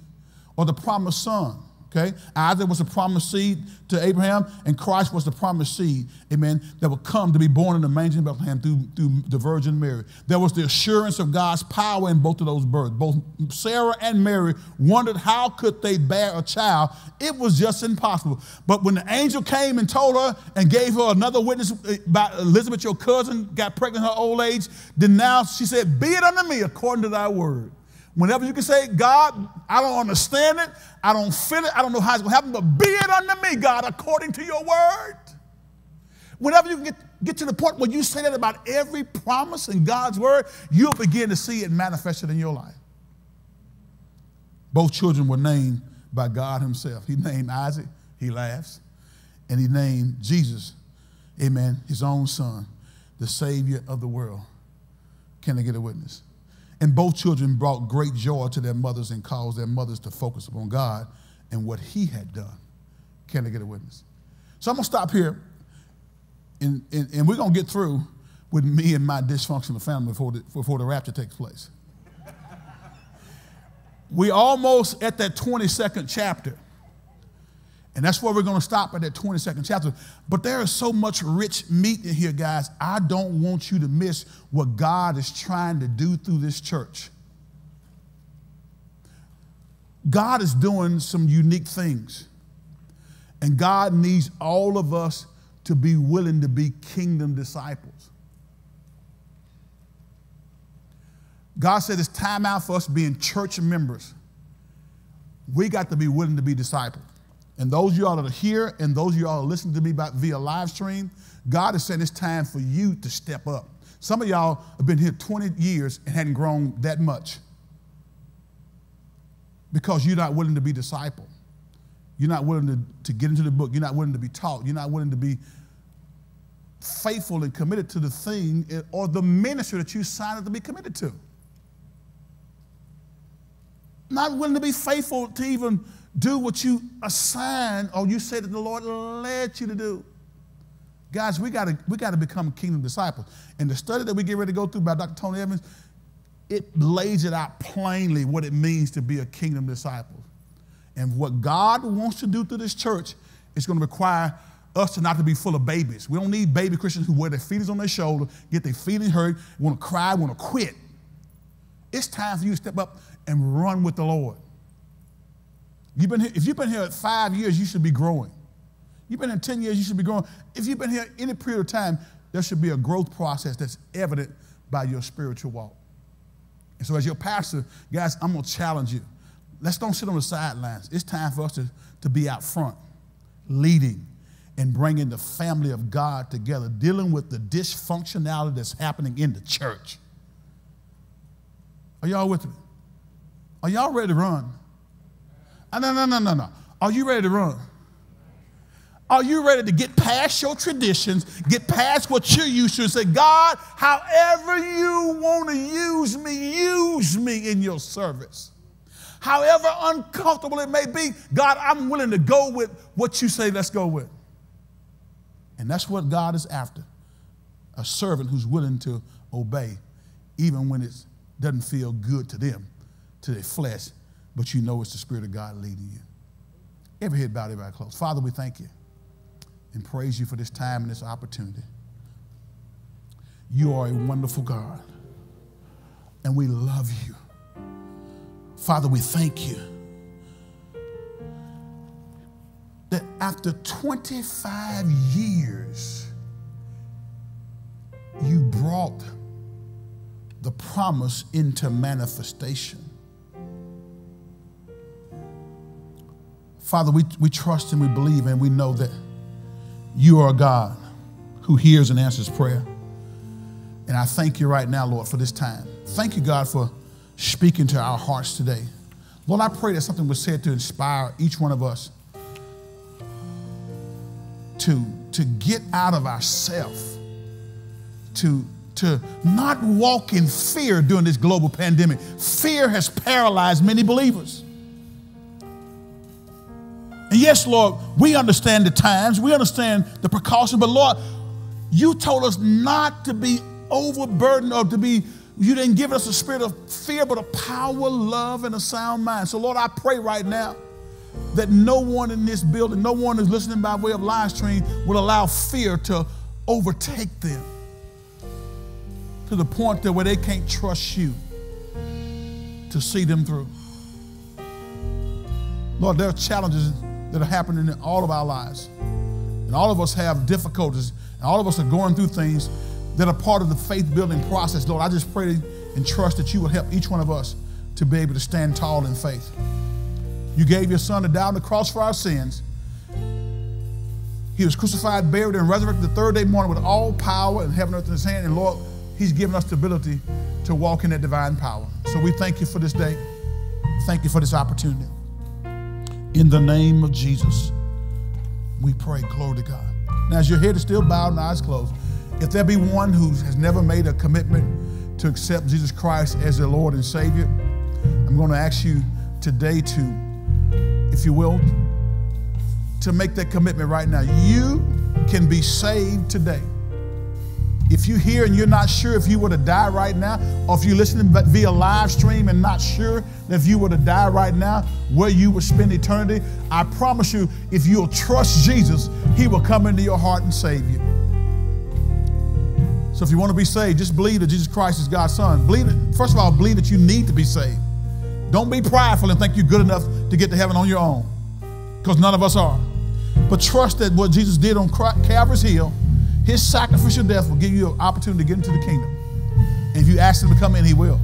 Speaker 1: or the promised son. Okay? Isaac was the promised seed to Abraham, and Christ was the promised seed, amen, that would come to be born in the manger in Bethlehem through, through the Virgin Mary. There was the assurance of God's power in both of those births. Both Sarah and Mary wondered how could they bear a child. It was just impossible. But when the angel came and told her and gave her another witness uh, about Elizabeth, your cousin, got pregnant in her old age, then now she said, Be it unto me according to thy word. Whenever you can say, God, I don't understand it, I don't feel it, I don't know how it's going to happen, but be it unto me, God, according to your word. Whenever you get, get to the point where you say that about every promise in God's word, you'll begin to see it manifested in your life. Both children were named by God Himself. He named Isaac, he laughs, and he named Jesus, amen, his own son, the Savior of the world. Can I get a witness? And both children brought great joy to their mothers and caused their mothers to focus upon God and what He had done. Can I get a witness? So I'm going to stop here, and, and, and we're going to get through with me and my dysfunctional family before the, before the rapture takes place. we almost at that 22nd chapter. And that's where we're going to stop at that 22nd chapter. But there is so much rich meat in here, guys. I don't want you to miss what God is trying to do through this church. God is doing some unique things. And God needs all of us to be willing to be kingdom disciples. God said it's time out for us being church members. We got to be willing to be disciples. And those y'all that are here and those y'all that listen to me by, via live stream, God is saying it's time for you to step up. Some of y'all have been here 20 years and hadn't grown that much because you're not willing to be discipled. You're not willing to, to get into the book. You're not willing to be taught. You're not willing to be faithful and committed to the thing or the ministry that you signed up to be committed to. Not willing to be faithful to even do what you assign or you say that the Lord led you to do. Guys, we gotta, we gotta become kingdom disciples. And the study that we get ready to go through by Dr. Tony Evans, it lays it out plainly what it means to be a kingdom disciple. And what God wants to do through this church is going to require us to not to be full of babies. We don't need baby Christians who wear their feelings on their shoulder, get their feelings hurt, want to cry, want to quit. It's time for you to step up and run with the Lord. You've been here, if you've been here five years, you should be growing. You've been here 10 years, you should be growing. If you've been here any period of time, there should be a growth process that's evident by your spiritual walk. And so, as your pastor, guys, I'm going to challenge you. Let's don't sit on the sidelines. It's time for us to, to be out front, leading and bringing the family of God together, dealing with the dysfunctionality that's happening in the church. Are y'all with me? Are y'all ready to run? No, no, no, no, no. Are you ready to run? Are you ready to get past your traditions, get past what you're used to, and say, God, however you want to use me, use me in your service? However uncomfortable it may be, God, I'm willing to go with what you say, let's go with. And that's what God is after a servant who's willing to obey, even when it doesn't feel good to them, to their flesh, but you know it's the Spirit of God leading you. Every head bowed, everybody closed. Father, we thank you and praise you for this time and this opportunity. You are a wonderful God, and we love you. Father, we thank you that after 25 years, you brought the promise into manifestation. Father, we, we trust and we believe and we know that you are a God who hears and answers prayer. And I thank you right now, Lord, for this time. Thank you, God, for speaking to our hearts today. Lord, I pray that something was said to inspire each one of us to, to get out of ourself, to, to not walk in fear during this global pandemic. Fear has paralyzed many believers. And yes, Lord, we understand the times, we understand the precaution, but Lord, you told us not to be overburdened or to be, you didn't give us a spirit of fear, but a power, love, and a sound mind. So, Lord, I pray right now that no one in this building, no one who's listening by way of live stream will allow fear to overtake them to the point that where they can't trust you to see them through. Lord, there are challenges that are happening in all of our lives. And all of us have difficulties, and all of us are going through things that are part of the faith building process. Lord, I just pray and trust that you will help each one of us to be able to stand tall in faith. You gave your son to die on the cross for our sins. He was crucified, buried, and resurrected the third day morning with all power in heaven and earth in his hand. And Lord, he's given us the ability to walk in that divine power. So we thank you for this day. Thank you for this opportunity. In the name of Jesus, we pray. Glory to God. Now, as you're here to still bow and eyes closed, if there be one who has never made a commitment to accept Jesus Christ as their Lord and Savior, I'm going to ask you today to, if you will, to make that commitment right now. You can be saved today. If you're here and you're not sure if you were to die right now, or if you're listening via live stream and not sure if you were to die right now, where you would spend eternity, I promise you, if you'll trust Jesus, He will come into your heart and save you. So if you want to be saved, just believe that Jesus Christ is God's Son. Believe it. First of all, believe that you need to be saved. Don't be prideful and think you're good enough to get to heaven on your own, because none of us are. But trust that what Jesus did on Calvary's Hill his sacrificial death will give you an opportunity to get into the kingdom. And if you ask him to come in, he will.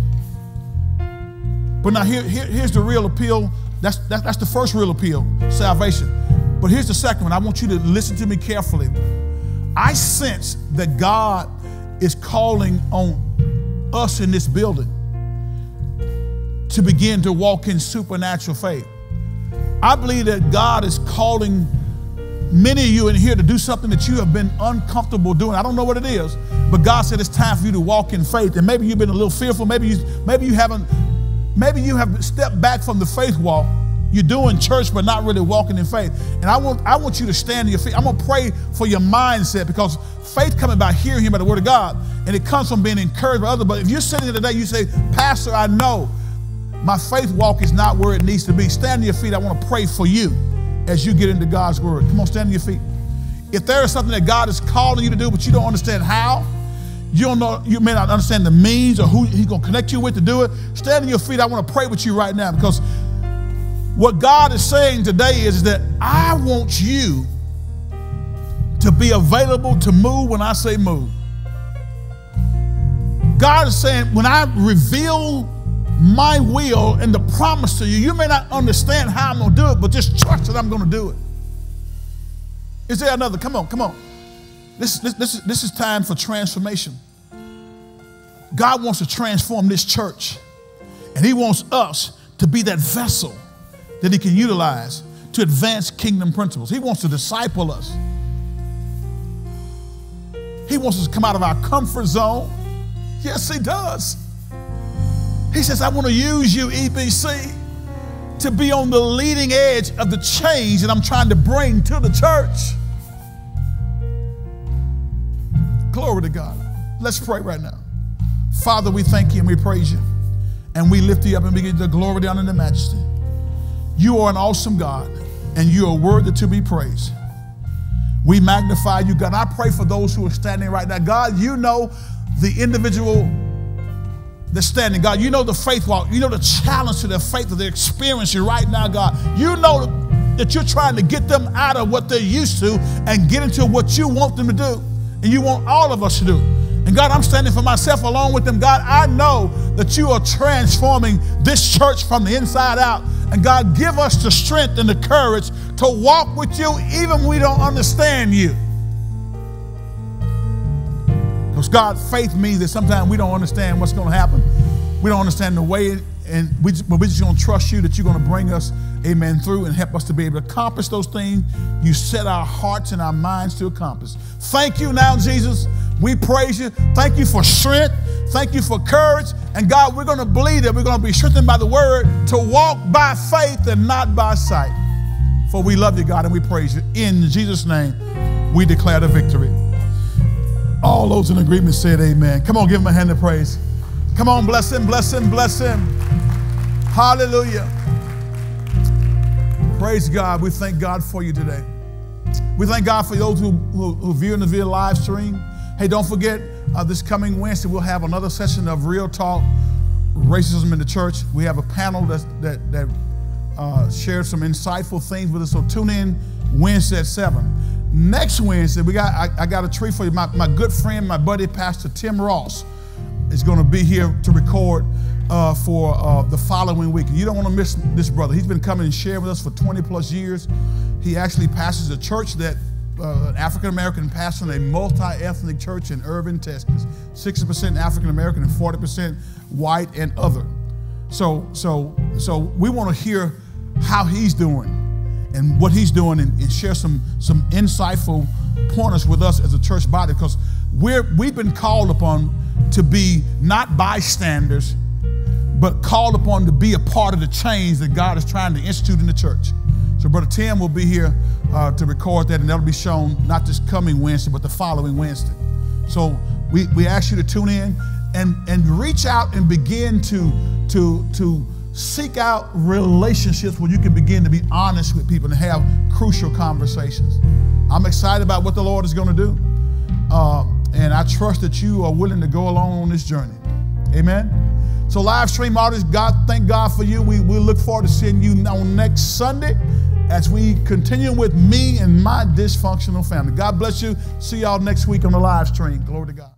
Speaker 1: But now here, here here's the real appeal. That's, that, that's the first real appeal, salvation. But here's the second one. I want you to listen to me carefully. I sense that God is calling on us in this building to begin to walk in supernatural faith. I believe that God is calling many of you in here to do something that you have been uncomfortable doing. I don't know what it is, but God said it's time for you to walk in faith. And maybe you've been a little fearful. Maybe you, maybe you haven't, maybe you have stepped back from the faith walk. You're doing church, but not really walking in faith. And I want, I want you to stand on your feet. I'm to pray for your mindset because faith coming by hearing Him by the Word of God. and it comes from being encouraged by others. But if you're sitting here today, you say, Pastor, I know my faith walk is not where it needs to be. Stand on your feet. I want to pray for you as you get into God's word. Come on, stand on your feet. If there is something that God is calling you to do, but you don't understand how, you don't know, you may not understand the means or who He's gonna connect you with to do it. Stand on your feet. I want to pray with you right now because what God is saying today is that I want you to be available to move when I say move. God is saying, when I reveal my will and the promise to you, you may not understand how I'm going to do it, but just trust that I'm going to do it. Is there another? Come on, come on. This, this, this, is, this is time for transformation. God wants to transform this church, and He wants us to be that vessel that He can utilize to advance kingdom principles. He wants to disciple us. He wants us to come out of our comfort zone. Yes, He does. He says, I want to use you, EBC, to be on the leading edge of the change that I'm trying to bring to the church. Glory to God. Let's pray right now. Father, we thank you and we praise you. And we lift you up and we give you the glory, in the majesty. You are an awesome God, and you are worthy to be praised. We magnify you, God. I pray for those who are standing right now. God, you know the individual that's standing. God, you know the faith walk. You know the challenge to their faith that they're experiencing right now, God. You know that you're trying to get them out of what they're used to and get into what you want them to do and you want all of us to do. And God, I'm standing for myself along with them. God, I know that you are transforming this church from the inside out. And God, give us the strength and the courage to walk with you even we don't understand you. God, faith means that sometimes we don't understand what's going to happen. We don't understand the way, and we but we're just going to trust you that you're going to bring us, amen, through and help us to be able to accomplish those things you set our hearts and our minds to accomplish. Thank you now, Jesus. We praise you. Thank you for strength. Thank you for courage. And God, we're going to believe that we're going to be strengthened by the word to walk by faith and not by sight. For we love you, God, and we praise you. In Jesus' name, we declare the victory. All those in agreement said amen. Come on, give him a hand of praise. Come on, bless him, bless him, bless him. Hallelujah. Praise God. We thank God for you today. We thank God for those who, who, who view in the via live stream. Hey, don't forget, uh, this coming Wednesday, we'll have another session of Real Talk Racism in the Church. We have a panel that's, that, that uh, shares some insightful things with us. So tune in Wednesday at 7. Next Wednesday, we got I, I got a treat for you. My, my good friend, my buddy, Pastor Tim Ross, is going to be here to record uh, for uh, the following week. You don't want to miss this brother. He's been coming and sharing with us for 20 plus years. He actually pastors a church that uh, African American pastor in a multi ethnic church in Irving, Texas. 60% African American and 40% white and other. So, so, so we want to hear how he's doing and what he's doing and, and, share some, some insightful pointers with us as a church body because we're, we've been called upon to be not bystanders, but called upon to be a part of the change that God is trying to institute in the church. So, Brother Tim will be here uh, to record that, and that'll be shown not just coming Wednesday, but the following Wednesday. So, we, we ask you to tune in and, and reach out and begin to, to, to seek out relationships where you can begin to be honest with people and have crucial conversations. I'm excited about what the Lord is going to do. Uh, and I trust that you are willing to go along on this journey. Amen. So, live stream artists, God, thank God for you. We, we look forward to seeing you on next Sunday as we continue with me and my dysfunctional family. God bless you. See y'all next week on the live stream. Glory to God.